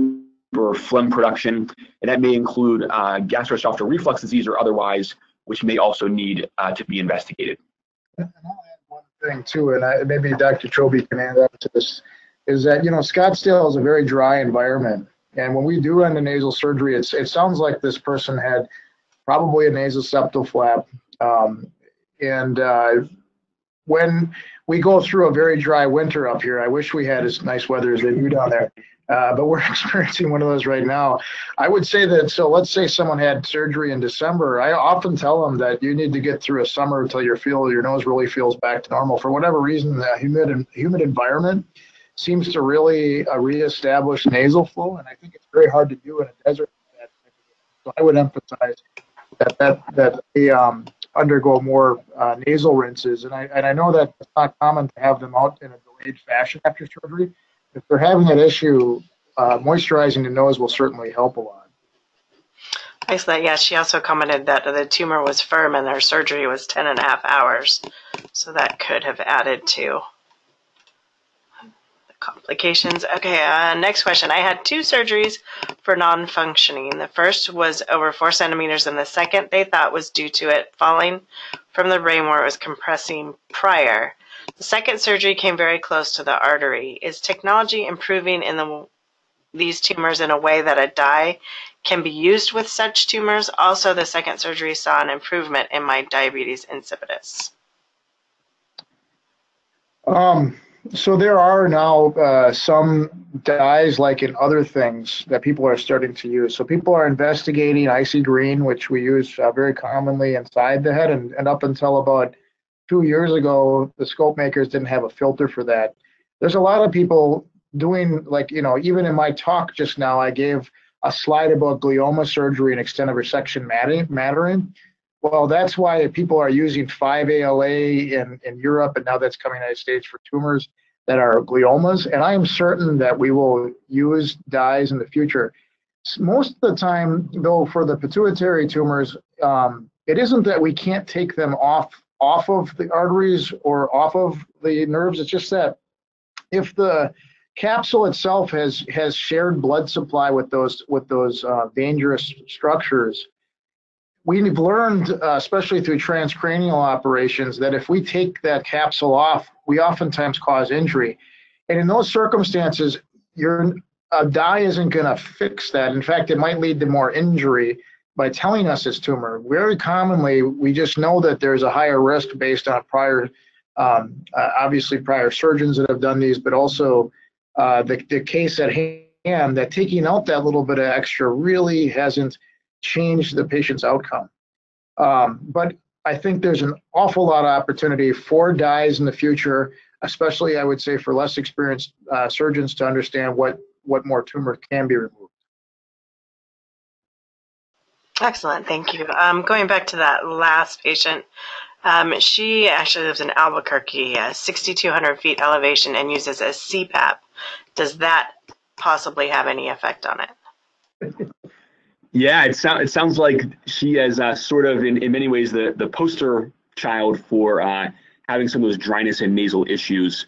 or phlegm production, and that may include uh, gastroesophageal reflux disease or otherwise, which may also need uh, to be investigated. And I'll add one thing too, and I, maybe Dr. Choby can add on to this, is that, you know, Scottsdale is a very dry environment. And when we do endonasal surgery, it's, it sounds like this person had probably a nasal septal flap. Um, and uh, when we go through a very dry winter up here, I wish we had as nice weather as they do down there. Uh, but we're experiencing one of those right now. I would say that, so let's say someone had surgery in December. I often tell them that you need to get through a summer until your feel your nose really feels back to normal. For whatever reason, the humid humid environment seems to really uh, reestablish nasal flow, and I think it's very hard to do in a desert. So I would emphasize that that that they um, undergo more uh, nasal rinses, and I and I know that it's not common to have them out in a delayed fashion after surgery. If they're having that issue, uh, moisturizing the nose will certainly help a lot. Excellent. Yeah, she also commented that the tumor was firm and their surgery was 10 and a half hours. So that could have added to complications. Okay, uh, next question. I had two surgeries for non functioning. The first was over four centimeters, and the second they thought was due to it falling from the brain where it was compressing prior. The second surgery came very close to the artery. Is technology improving in the these tumors in a way that a dye can be used with such tumors. Also, the second surgery saw an improvement in my diabetes insipidus. Um, so there are now uh, some dyes, like in other things, that people are starting to use. So people are investigating icy green, which we use uh, very commonly inside the head, and, and up until about two years ago, the scope makers didn't have a filter for that. There's a lot of people doing, like, you know, even in my talk just now, I gave a slide about glioma surgery and extended resection mattering. Well, that's why people are using 5-ALA in, in Europe, and now that's coming to the United States for tumors that are gliomas. And I am certain that we will use dyes in the future. Most of the time, though, for the pituitary tumors, um, it isn't that we can't take them off off of the arteries or off of the nerves. It's just that if the capsule itself has has shared blood supply with those with those uh, dangerous structures, we've learned, uh, especially through transcranial operations, that if we take that capsule off, we oftentimes cause injury. And in those circumstances, your a dye isn't going to fix that. In fact, it might lead to more injury by telling us it's tumor. Very commonly, we just know that there's a higher risk based on prior, um, uh, obviously prior surgeons that have done these, but also uh, the, the case at hand that taking out that little bit of extra really hasn't changed the patient's outcome. Um, but I think there's an awful lot of opportunity for dyes in the future, especially I would say for less experienced uh, surgeons to understand what what more tumor can be removed. Excellent, thank you. Um, going back to that last patient, um, she actually lives in Albuquerque, uh, 6,200 feet elevation, and uses a CPAP. Does that possibly have any effect on it? Yeah, it, sounds it sounds like she is uh, sort of, in, in many ways, the, the poster child for uh, having some of those dryness and nasal issues.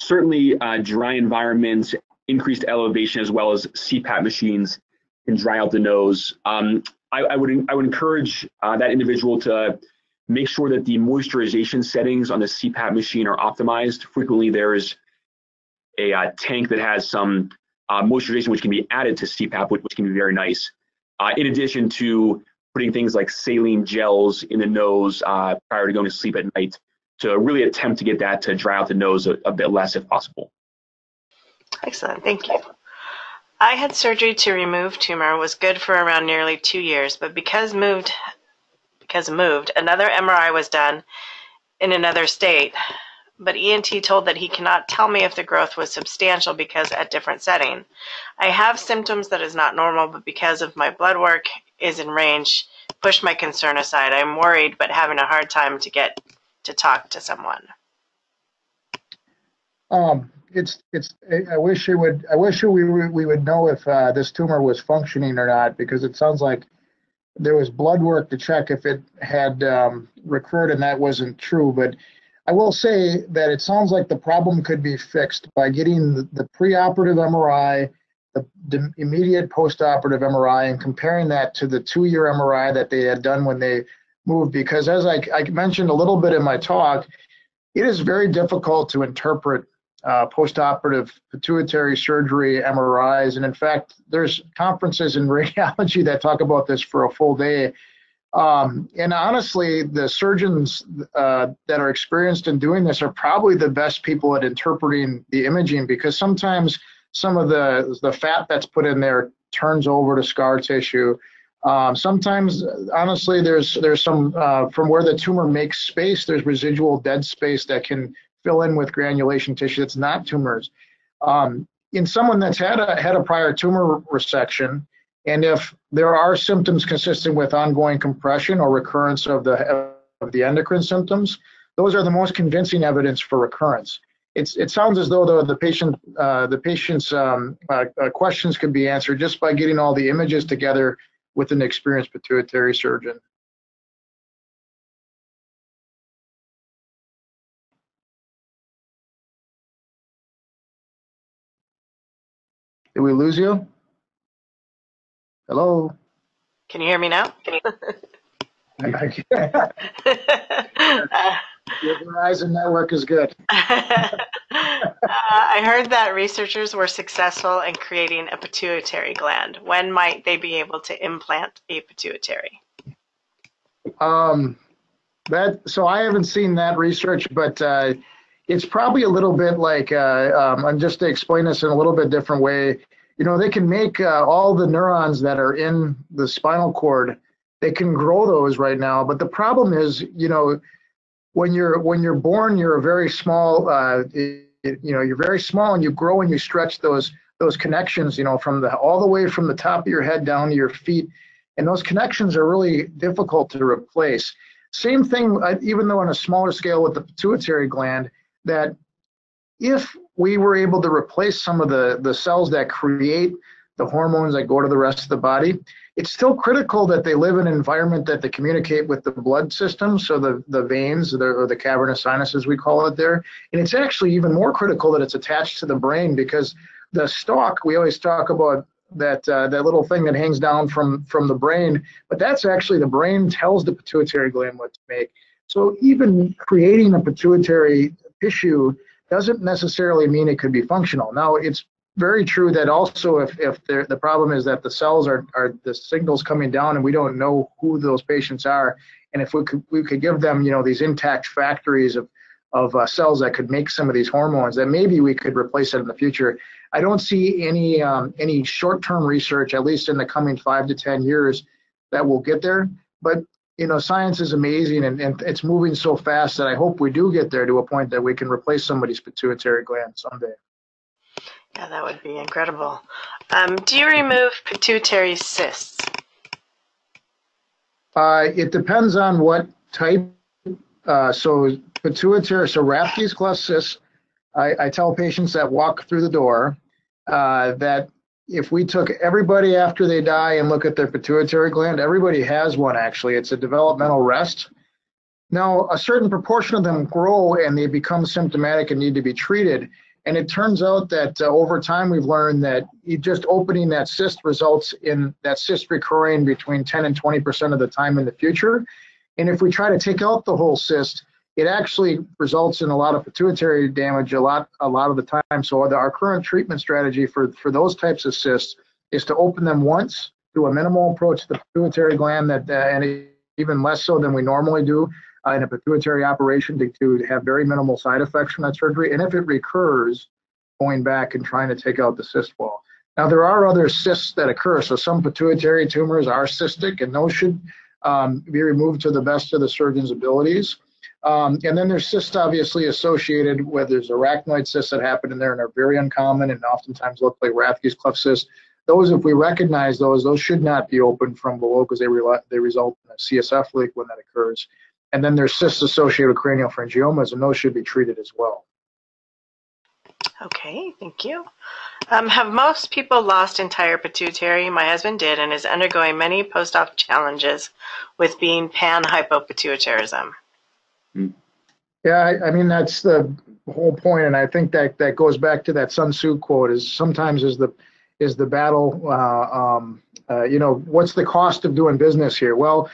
Certainly, uh, dry environments increased elevation as well as CPAP machines can dry out the nose. Um, I, I, would I would encourage uh, that individual to make sure that the moisturization settings on the CPAP machine are optimized. Frequently, there's a uh, tank that has some uh, moisturization which can be added to CPAP, which, which can be very nice. Uh, in addition to putting things like saline gels in the nose uh, prior to going to sleep at night to really attempt to get that to dry out the nose a, a bit less if possible. Excellent, thank you. I had surgery to remove tumor, was good for around nearly two years, but because moved, because moved, another MRI was done in another state. But ENT told that he cannot tell me if the growth was substantial because at different setting. I have symptoms that is not normal, but because of my blood work is in range, push my concern aside. I'm worried, but having a hard time to get to talk to someone. Um, it's it's. I wish it would. I wish we we would know if uh, this tumor was functioning or not because it sounds like there was blood work to check if it had um, recurred and that wasn't true. But I will say that it sounds like the problem could be fixed by getting the, the preoperative MRI, the, the immediate postoperative MRI, and comparing that to the two-year MRI that they had done when they moved. Because as I, I mentioned a little bit in my talk, it is very difficult to interpret uh, postoperative pituitary surgery MRIs. And in fact, there's conferences in radiology that talk about this for a full day. Um, and honestly, the surgeons uh, that are experienced in doing this are probably the best people at interpreting the imaging because sometimes some of the the fat that's put in there turns over to scar tissue. Um, sometimes, honestly, there's there's some uh, from where the tumor makes space. There's residual dead space that can fill in with granulation tissue that's not tumors. Um, in someone that's had a, had a prior tumor resection, and if there are symptoms consistent with ongoing compression or recurrence of the, of the endocrine symptoms, those are the most convincing evidence for recurrence. It's, it sounds as though the, the patient uh, the patient's um, uh, uh, questions could be answered just by getting all the images together with an experienced pituitary surgeon. Did we lose you? Hello? Can you hear me now? Your Verizon network is good. uh, I heard that researchers were successful in creating a pituitary gland. When might they be able to implant a pituitary? Um, that so I haven't seen that research, but uh, it's probably a little bit like, uh, um, and just to explain this in a little bit different way, you know, they can make uh, all the neurons that are in the spinal cord, they can grow those right now. But the problem is, you know, when you're when you're born, you're a very small, uh, you know, you're very small, and you grow and you stretch those those connections, you know, from the all the way from the top of your head down to your feet, and those connections are really difficult to replace. Same thing, uh, even though on a smaller scale with the pituitary gland, that if we were able to replace some of the, the cells that create the hormones that go to the rest of the body, it's still critical that they live in an environment that they communicate with the blood system, so the, the veins the, or the cavernous sinuses, we call it there. And it's actually even more critical that it's attached to the brain because the stalk, we always talk about that uh, that little thing that hangs down from from the brain. But that's actually the brain tells the pituitary gland what to make. So even creating a pituitary tissue doesn't necessarily mean it could be functional. Now it's very true that also if if the problem is that the cells are are the signals coming down and we don't know who those patients are, and if we could we could give them you know these intact factories of of uh, cells that could make some of these hormones, that maybe we could replace it in the future. I don't see any um, any short-term research, at least in the coming five to ten years, that will get there. But you know, science is amazing and, and it's moving so fast that I hope we do get there to a point that we can replace somebody's pituitary gland someday. Yeah, that would be incredible. Um, do you remove pituitary cysts? Uh, it depends on what type. Uh, so pituitary, so Rathke's cleft cysts, I, I, tell patients that walk through the door uh, that if we took everybody after they die and look at their pituitary gland, everybody has one actually. It's a developmental rest. Now, a certain proportion of them grow and they become symptomatic and need to be treated. And it turns out that uh, over time, we've learned that just opening that cyst results in that cyst recurring between 10 and 20% of the time in the future. And if we try to take out the whole cyst, it actually results in a lot of pituitary damage a lot a lot of the time. So our current treatment strategy for for those types of cysts is to open them once, do a minimal approach to the pituitary gland that uh, and even less so than we normally do uh, in a pituitary operation to, to have very minimal side effects from that surgery. And if it recurs, going back and trying to take out the cyst wall. Now there are other cysts that occur. So some pituitary tumors are cystic, and those should um, be removed to the best of the surgeon's abilities. Um, and then there's cysts obviously associated with there's arachnoid cysts that happen in there and are very uncommon and oftentimes look like Rathke's cleft cysts. Those, if we recognize those, those should not be opened from below because they, re- they result in a CSF leak when that occurs. And then there's cysts associated with cranial craniopharyngiomas, and those should be treated as well. Okay, thank you. Um, have most people lost entire pituitary? My husband did and is undergoing many post-op challenges with being pan-hypopituitarism. Yeah, I, I, mean that's the whole point, and I think that that goes back to that Sun Tzu quote: "Is sometimes is the is the battle, uh, um, uh, you know, what's the cost of doing business here?" Well,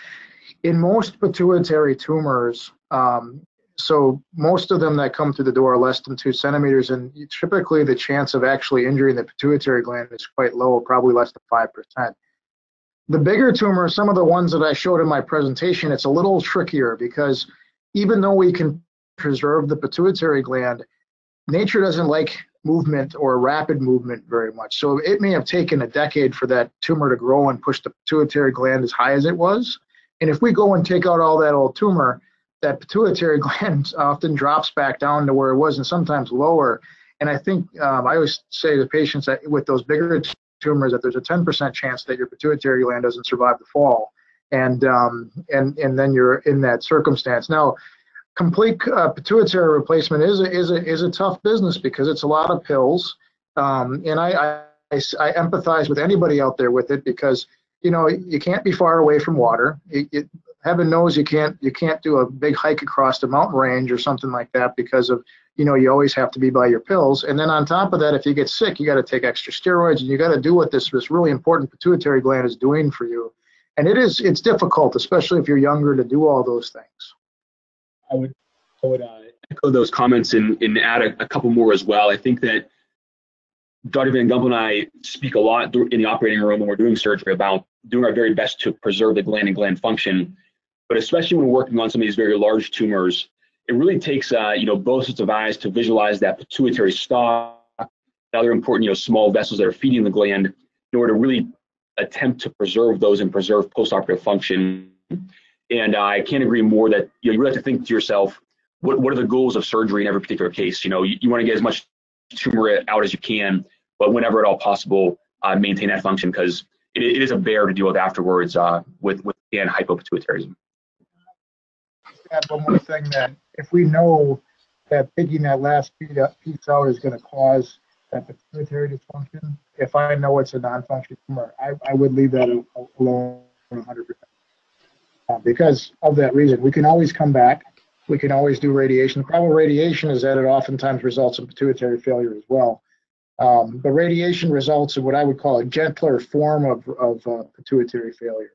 in most pituitary tumors, um, so most of them that come through the door are less than two centimeters, and typically the chance of actually injuring the pituitary gland is quite low, probably less than five percent. The bigger tumors, some of the ones that I showed in my presentation, it's a little trickier because even though we can preserve the pituitary gland, nature doesn't like movement or rapid movement very much. So it may have taken a decade for that tumor to grow and push the pituitary gland as high as it was. And if we go and take out all that old tumor, that pituitary gland often drops back down to where it was and sometimes lower. And I think um, I always say to patients that with those bigger tumors that there's a 10% chance that your pituitary gland doesn't survive the fall and um, and and then you're in that circumstance. Now, complete uh, pituitary replacement is a, is a is a tough business because it's a lot of pills, um, and I, I I empathize with anybody out there with it because you know you can't be far away from water. It, it, heaven knows you can't you can't do a big hike across the mountain range or something like that because of you know you always have to be by your pills. And then on top of that, if you get sick, you got to take extra steroids and you got to do what this this really important pituitary gland is doing for you and it is it's difficult, especially if you're younger, to do all those things. I would I would uh, echo those comments and, and add a, a, couple more as well. I think that Dr. Van Gompel and I speak a lot in the operating room when we're doing surgery about doing our very best to preserve the gland and gland function. But especially when we're working on some of these very large tumors, it really takes uh, you know both sets of eyes to visualize that pituitary stalk, other important you know small vessels that are feeding the gland in order to really attempt to preserve those and preserve postoperative function. And I can't agree more that you, know, you really have to think to yourself, what, what are the goals of surgery in every particular case? You know, you, you want to get as much tumor out as you can, but whenever at all possible, uh, maintain that function because it, it is a bear to deal with afterwards uh, with with again hypopituitarism. Add one more thing that if we know that picking that last piece out is going to cause that pituitary dysfunction, if I know it's a non-functioning tumor, I, I would leave that alone 100%. Uh, because of that reason, we can always come back. We can always do radiation. The problem with radiation is that it oftentimes results in pituitary failure as well. um, the radiation results in what I would call a gentler form of, of uh, pituitary failure.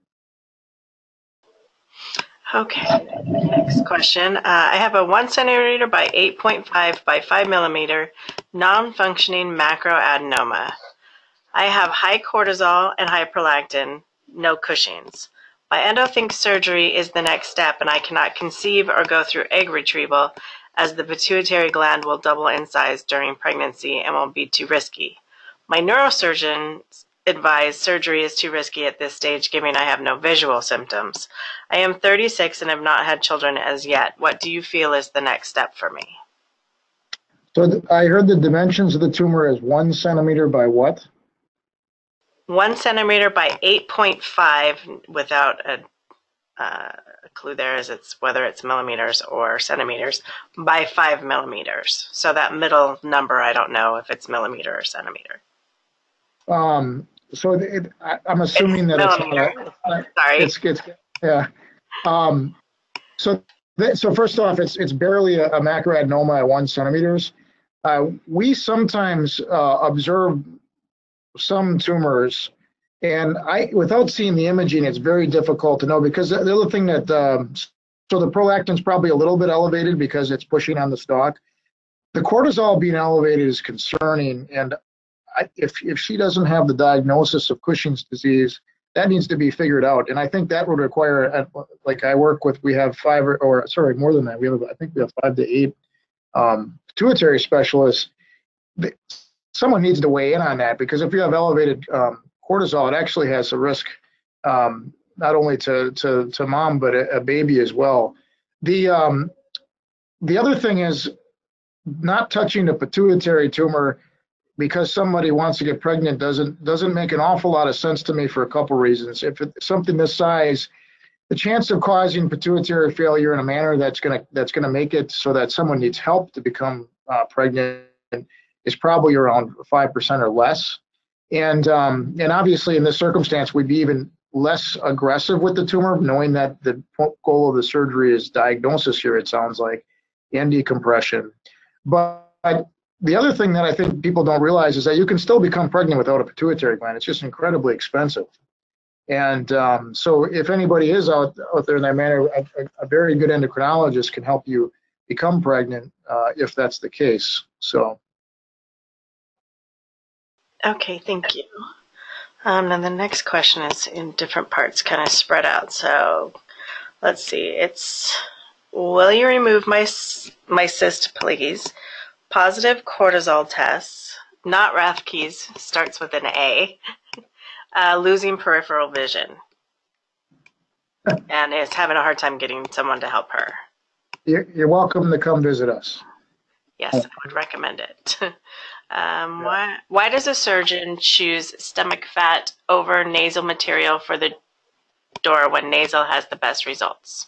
Okay, next question. Uh, I have a one centimeter by 8.5 by 5 millimeter non-functioning macroadenoma. I have high cortisol and high prolactin, no Cushing's. My endo thinks surgery is the next step and I cannot conceive or go through egg retrieval as the pituitary gland will double in size during pregnancy and will be too risky. My neurosurgeon advised surgery is too risky at this stage given I have no visual symptoms. I am 36 and have not had children as yet. What do you feel is the next step for me? So I heard the dimensions of the tumor is one centimeter by what? One centimeter by 8.5 without a, uh, a clue there is it's whether it's millimeters or centimeters by five millimeters. So that middle number, I don't know if it's millimeter or centimeter. Um, so it, I, I'm assuming that it's, not- Sorry. it's, it's, yeah. Um, so, th- so first off, it's, it's barely a, a macroadenoma at one centimeters. Uh, we sometimes, uh, observe some tumors and I, without seeing the imaging, it's very difficult to know because the the other thing that, um, so the prolactin's probably a little bit elevated because it's pushing on the stalk. The cortisol being elevated is concerning and If, if she doesn't have the diagnosis of Cushing's disease, that needs to be figured out. And I think that would require, a- like I work with, we have five or, or sorry, more than that. We have, I think we have five to eight um, pituitary specialists. Someone needs to weigh in on that because if you have elevated um, cortisol, it actually has a risk um, not only to, to, to mom, but a, a baby as well. The, um, the other thing is not touching the pituitary tumor because somebody wants to get pregnant doesn't doesn't make an awful lot of sense to me for a couple reasons. If it's something this size, the chance of causing pituitary failure in a manner that's gonna that's gonna make it so that someone needs help to become uh, pregnant is probably around five percent or less. And um, and obviously in this circumstance, we'd be even less aggressive with the tumor, knowing that the goal of the surgery is diagnosis here. It sounds like and decompression, but the other thing that I think people don't realize is that you can still become pregnant without a pituitary gland. It's just incredibly expensive. And um, so, if anybody is out, out there in that manner, a, a- very good endocrinologist can help you become pregnant uh, if that's the case. So, Okay, thank you. Um, and the next question is in different parts, kind of spread out. So let's see. It's Will you remove my my cyst, please? Positive cortisol tests, not Rathke's, starts with an A. Uh, losing peripheral vision, and is having a hard time getting someone to help her. you're, you're welcome to come visit us. Yes, I would recommend it. um, why, why does a surgeon choose stomach fat over nasal material for the door when nasal has the best results?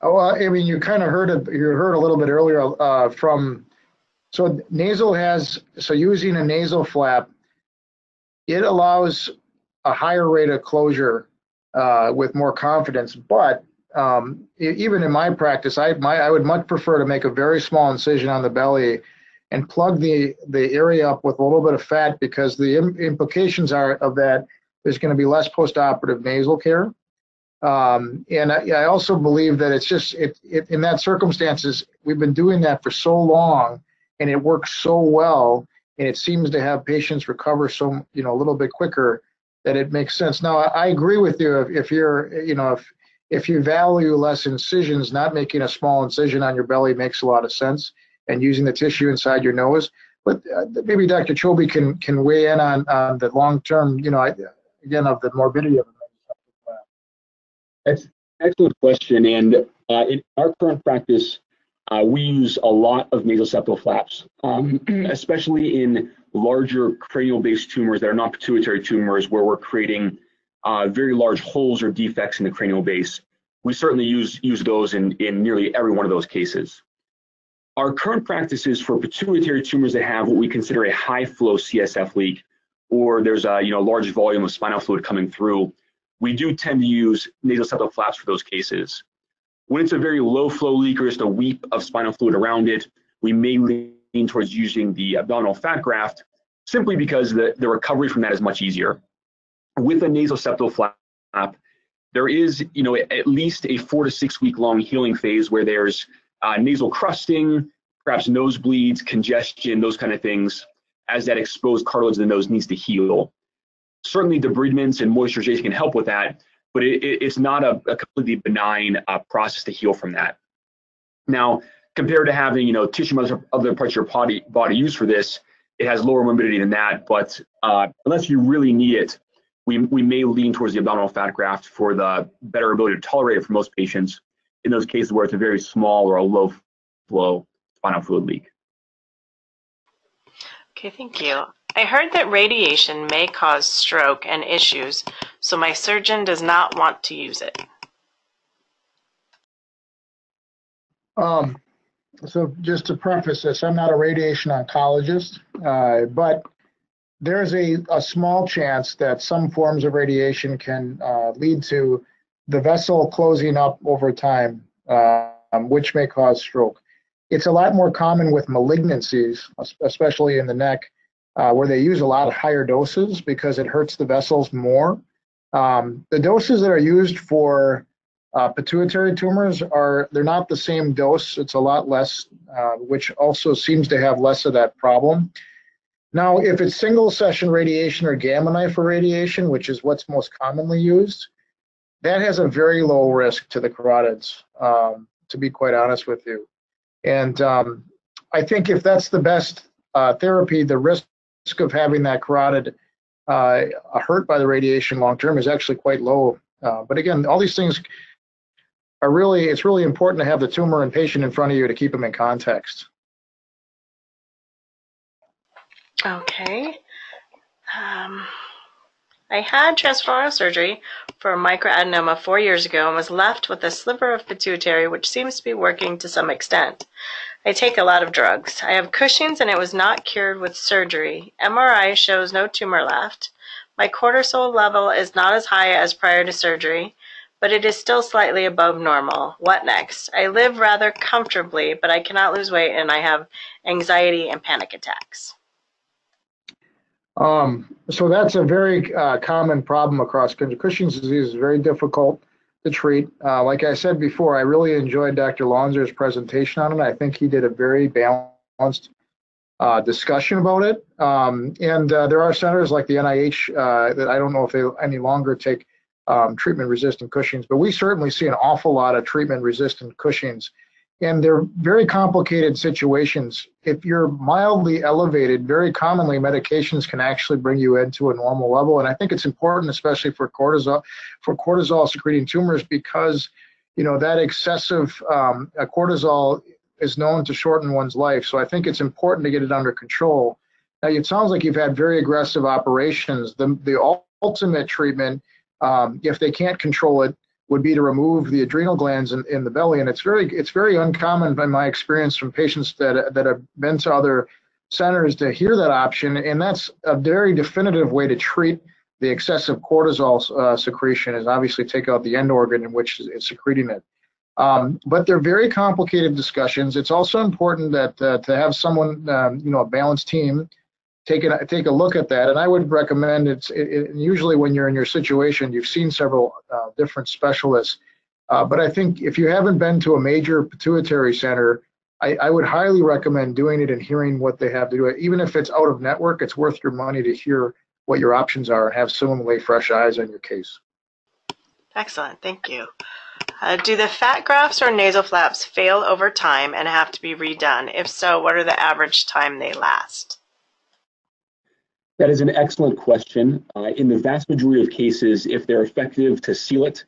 Oh, I mean, you kind of heard it. You heard a little bit earlier uh, from. So nasal has so using a nasal flap, it allows a higher rate of closure uh, with more confidence. But um, even in my practice, I my I would much prefer to make a very small incision on the belly and plug the the area up with a little bit of fat because the Im- implications are of that there's going to be less postoperative nasal care. Um, and I, I also believe that it's just it, it in that circumstances we've been doing that for so long and it works so well and it seems to have patients recover so you know a little bit quicker that it makes sense. Now I, agree with you if, if you're you know if if you value less incisions, not making a small incision on your belly makes a lot of sense and using the tissue inside your nose. But uh, maybe Dr. Choby can can weigh in on on the long term you know I, again of the morbidity of it. That's excellent question. And uh, in our current practice, uh, we use a lot of nasal septal flaps, um, especially in larger cranial-based tumors that are not pituitary tumors, where we're creating uh, very large holes or defects in the cranial base. We certainly use use those in in nearly every one of those cases. Our current practice is for pituitary tumors that have what we consider a high flow CSF leak, or there's a you know large volume of spinal fluid coming through we do tend to use nasal septal flaps for those cases. When it's a very low flow leak or just a weep of spinal fluid around it, we may lean towards using the abdominal fat graft simply because the, the recovery from that is much easier. With a nasal septal flap, there is, you know, at least a four to six week long healing phase where there's uh, nasal crusting, perhaps nosebleeds, congestion, those kind of things, as that exposed cartilage in the nose needs to heal. Certainly, debridements and moisturization can help with that, but it, it, it's not a, a completely benign uh, process to heal from that. Now, compared to having, you know, tissue other, other parts of your body, body used for this, it has lower morbidity than that. But uh, unless you really need it, we, we may lean towards the abdominal fat graft for the better ability to tolerate it for most patients in those cases where it's a very small or a low flow spinal fluid leak. Okay, thank you. I heard that radiation may cause stroke and issues, so my surgeon does not want to use it. Um, so just to preface this, I'm not a radiation oncologist, uh, but there's a, a small chance that some forms of radiation can uh, lead to the vessel closing up over time, um, which may cause stroke. It's a lot more common with malignancies, especially in the neck, uh, where they use a lot of higher doses because it hurts the vessels more. Um, the doses that are used for uh, pituitary tumors are they're not the same dose. It's a lot less, uh, which also seems to have less of that problem. Now, if it's single session radiation or gamma knife irradiation, which is what's most commonly used, that has a very low risk to the carotids, um, to be quite honest with you. And um, I think if that's the best uh, therapy, the risk of having that carotid uh, hurt by the radiation long term is actually quite low. Uh, but again, all these things are really, it's really important to have the tumor and patient in front of you to keep them in context. Okay. Um, I had transfemoral surgery for microadenoma four years ago and was left with a sliver of pituitary, which seems to be working to some extent. I take a lot of drugs. I have Cushing's and it was not cured with surgery. MRI shows no tumor left. My cortisol level is not as high as prior to surgery but it is still slightly above normal. What next? I live rather comfortably, but I cannot lose weight and I have anxiety and panic attacks. Um, so that's a very uh, common problem across. Cushing's disease is very difficult to treat. Uh, like I said before, I really enjoyed Dr. Lonser's presentation on it. I think he did a very balanced uh, discussion about it. Um, and uh, there are centers like the NIH uh, that I don't know if they any longer take um, treatment resistant Cushing's, but we certainly see an awful lot of treatment resistant Cushing's. And they're very complicated situations. If you're mildly elevated, very commonly medications can actually bring you into a normal level. And I think it's important, especially for cortisol, for cortisol secreting tumors, because you know that excessive um, cortisol is known to shorten one's life. So I think it's important to get it under control. Now it sounds like you've had very aggressive operations. The the ultimate treatment um, if they can't control it, would be to remove the adrenal glands in, in the belly. And it's very it's very uncommon in my experience from patients that that have been to other centers to hear that option. And that's a very definitive way to treat the excessive cortisol uh, secretion is obviously take out the end organ in which it's secreting it. Um, but they're very complicated discussions. It's also important that uh, to have someone, um, you know, a balanced team take a, take a look at that. And I would recommend it's it, it, usually when you're in your situation, you've seen several uh, different specialists. Uh, but I think if you haven't been to a major pituitary center, I, I, would highly recommend doing it and hearing what they have to do. Even if it's out of network, it's worth your money to hear what your options are and have someone lay fresh eyes on your case. Excellent, thank you. Uh, do the fat grafts or nasal flaps fail over time and have to be redone? If so, what are the average time they last? That is an excellent question. Uh, in the vast majority of cases, if they're effective to seal it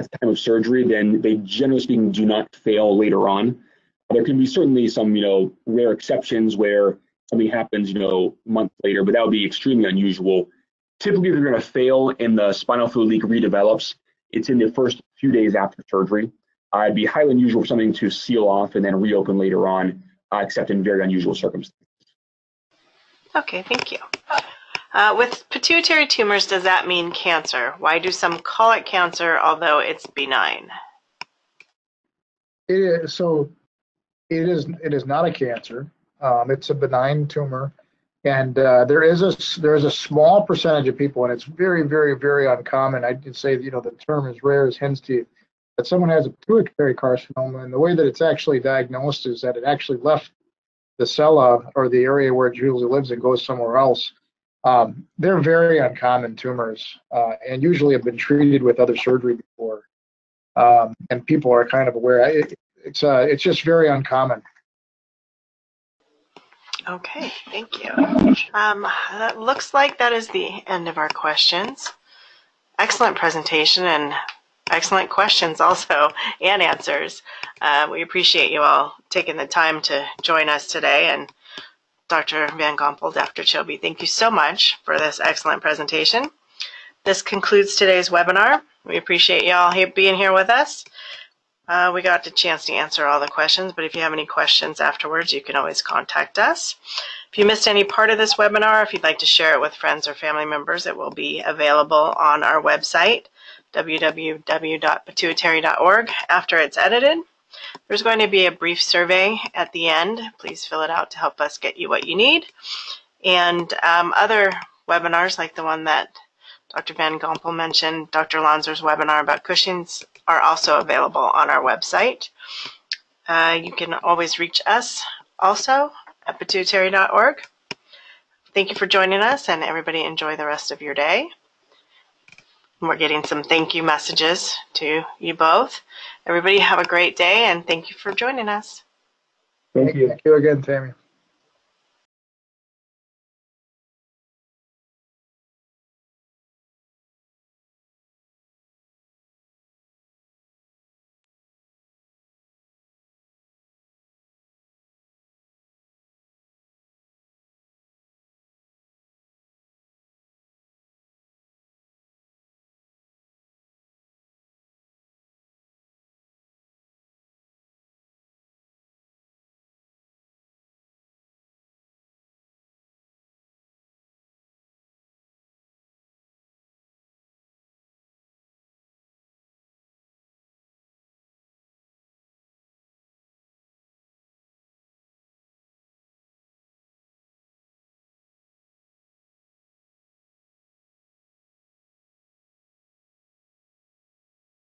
at the time of surgery, then they generally speaking do not fail later on. There can be certainly some, you know, rare exceptions where something happens, you know, a month later, but that would be extremely unusual. Typically, if they're going to fail and the spinal fluid leak redevelops. It's in the first few days after surgery. Uh, it'd be highly unusual for something to seal off and then reopen later on, uh, except in very unusual circumstances. Okay, thank you. Uh, with pituitary tumors, does that mean cancer? Why do some call it cancer, although it's benign? It is, so it is it is not a cancer. Um, it's a benign tumor. And uh, there is a there is a small percentage of people, and it's very, very, very uncommon. I'd say, you know, the term is rare as hen's teeth, that someone has a pituitary carcinoma, and the way that it's actually diagnosed is that it actually left the sella or the area where it usually lives and goes somewhere else. Um, they're very uncommon tumors, uh, and usually have been treated with other surgery before. Um, and people are kind of aware. It, it's uh, it's just very uncommon. Okay, thank you. Um, that looks like that is the end of our questions. Excellent presentation and excellent questions also and answers. Uh, we appreciate you all taking the time to join us today. And Dr. Van Gompel, Dr. Choby, thank you so much for this excellent presentation. This concludes today's webinar. We appreciate you all here, being here with us. Uh, we got the chance to answer all the questions, but if you have any questions afterwards, you can always contact us. If you missed any part of this webinar, if you'd like to share it with friends or family members, it will be available on our website, www.pituitary.org, after it's edited. There's going to be a brief survey at the end. Please fill it out to help us get you what you need. And um, other webinars, like the one that Dr. Van Gompel mentioned, Dr. Lonser's webinar about Cushing's, are also available on our website. Uh, you can always reach us also at pituitary.org. Thank you for joining us, and everybody enjoy the rest of your day. We're getting some thank you messages to you both. Everybody have a great day, and thank you for joining us. Thank you. Thank you again, Tammy.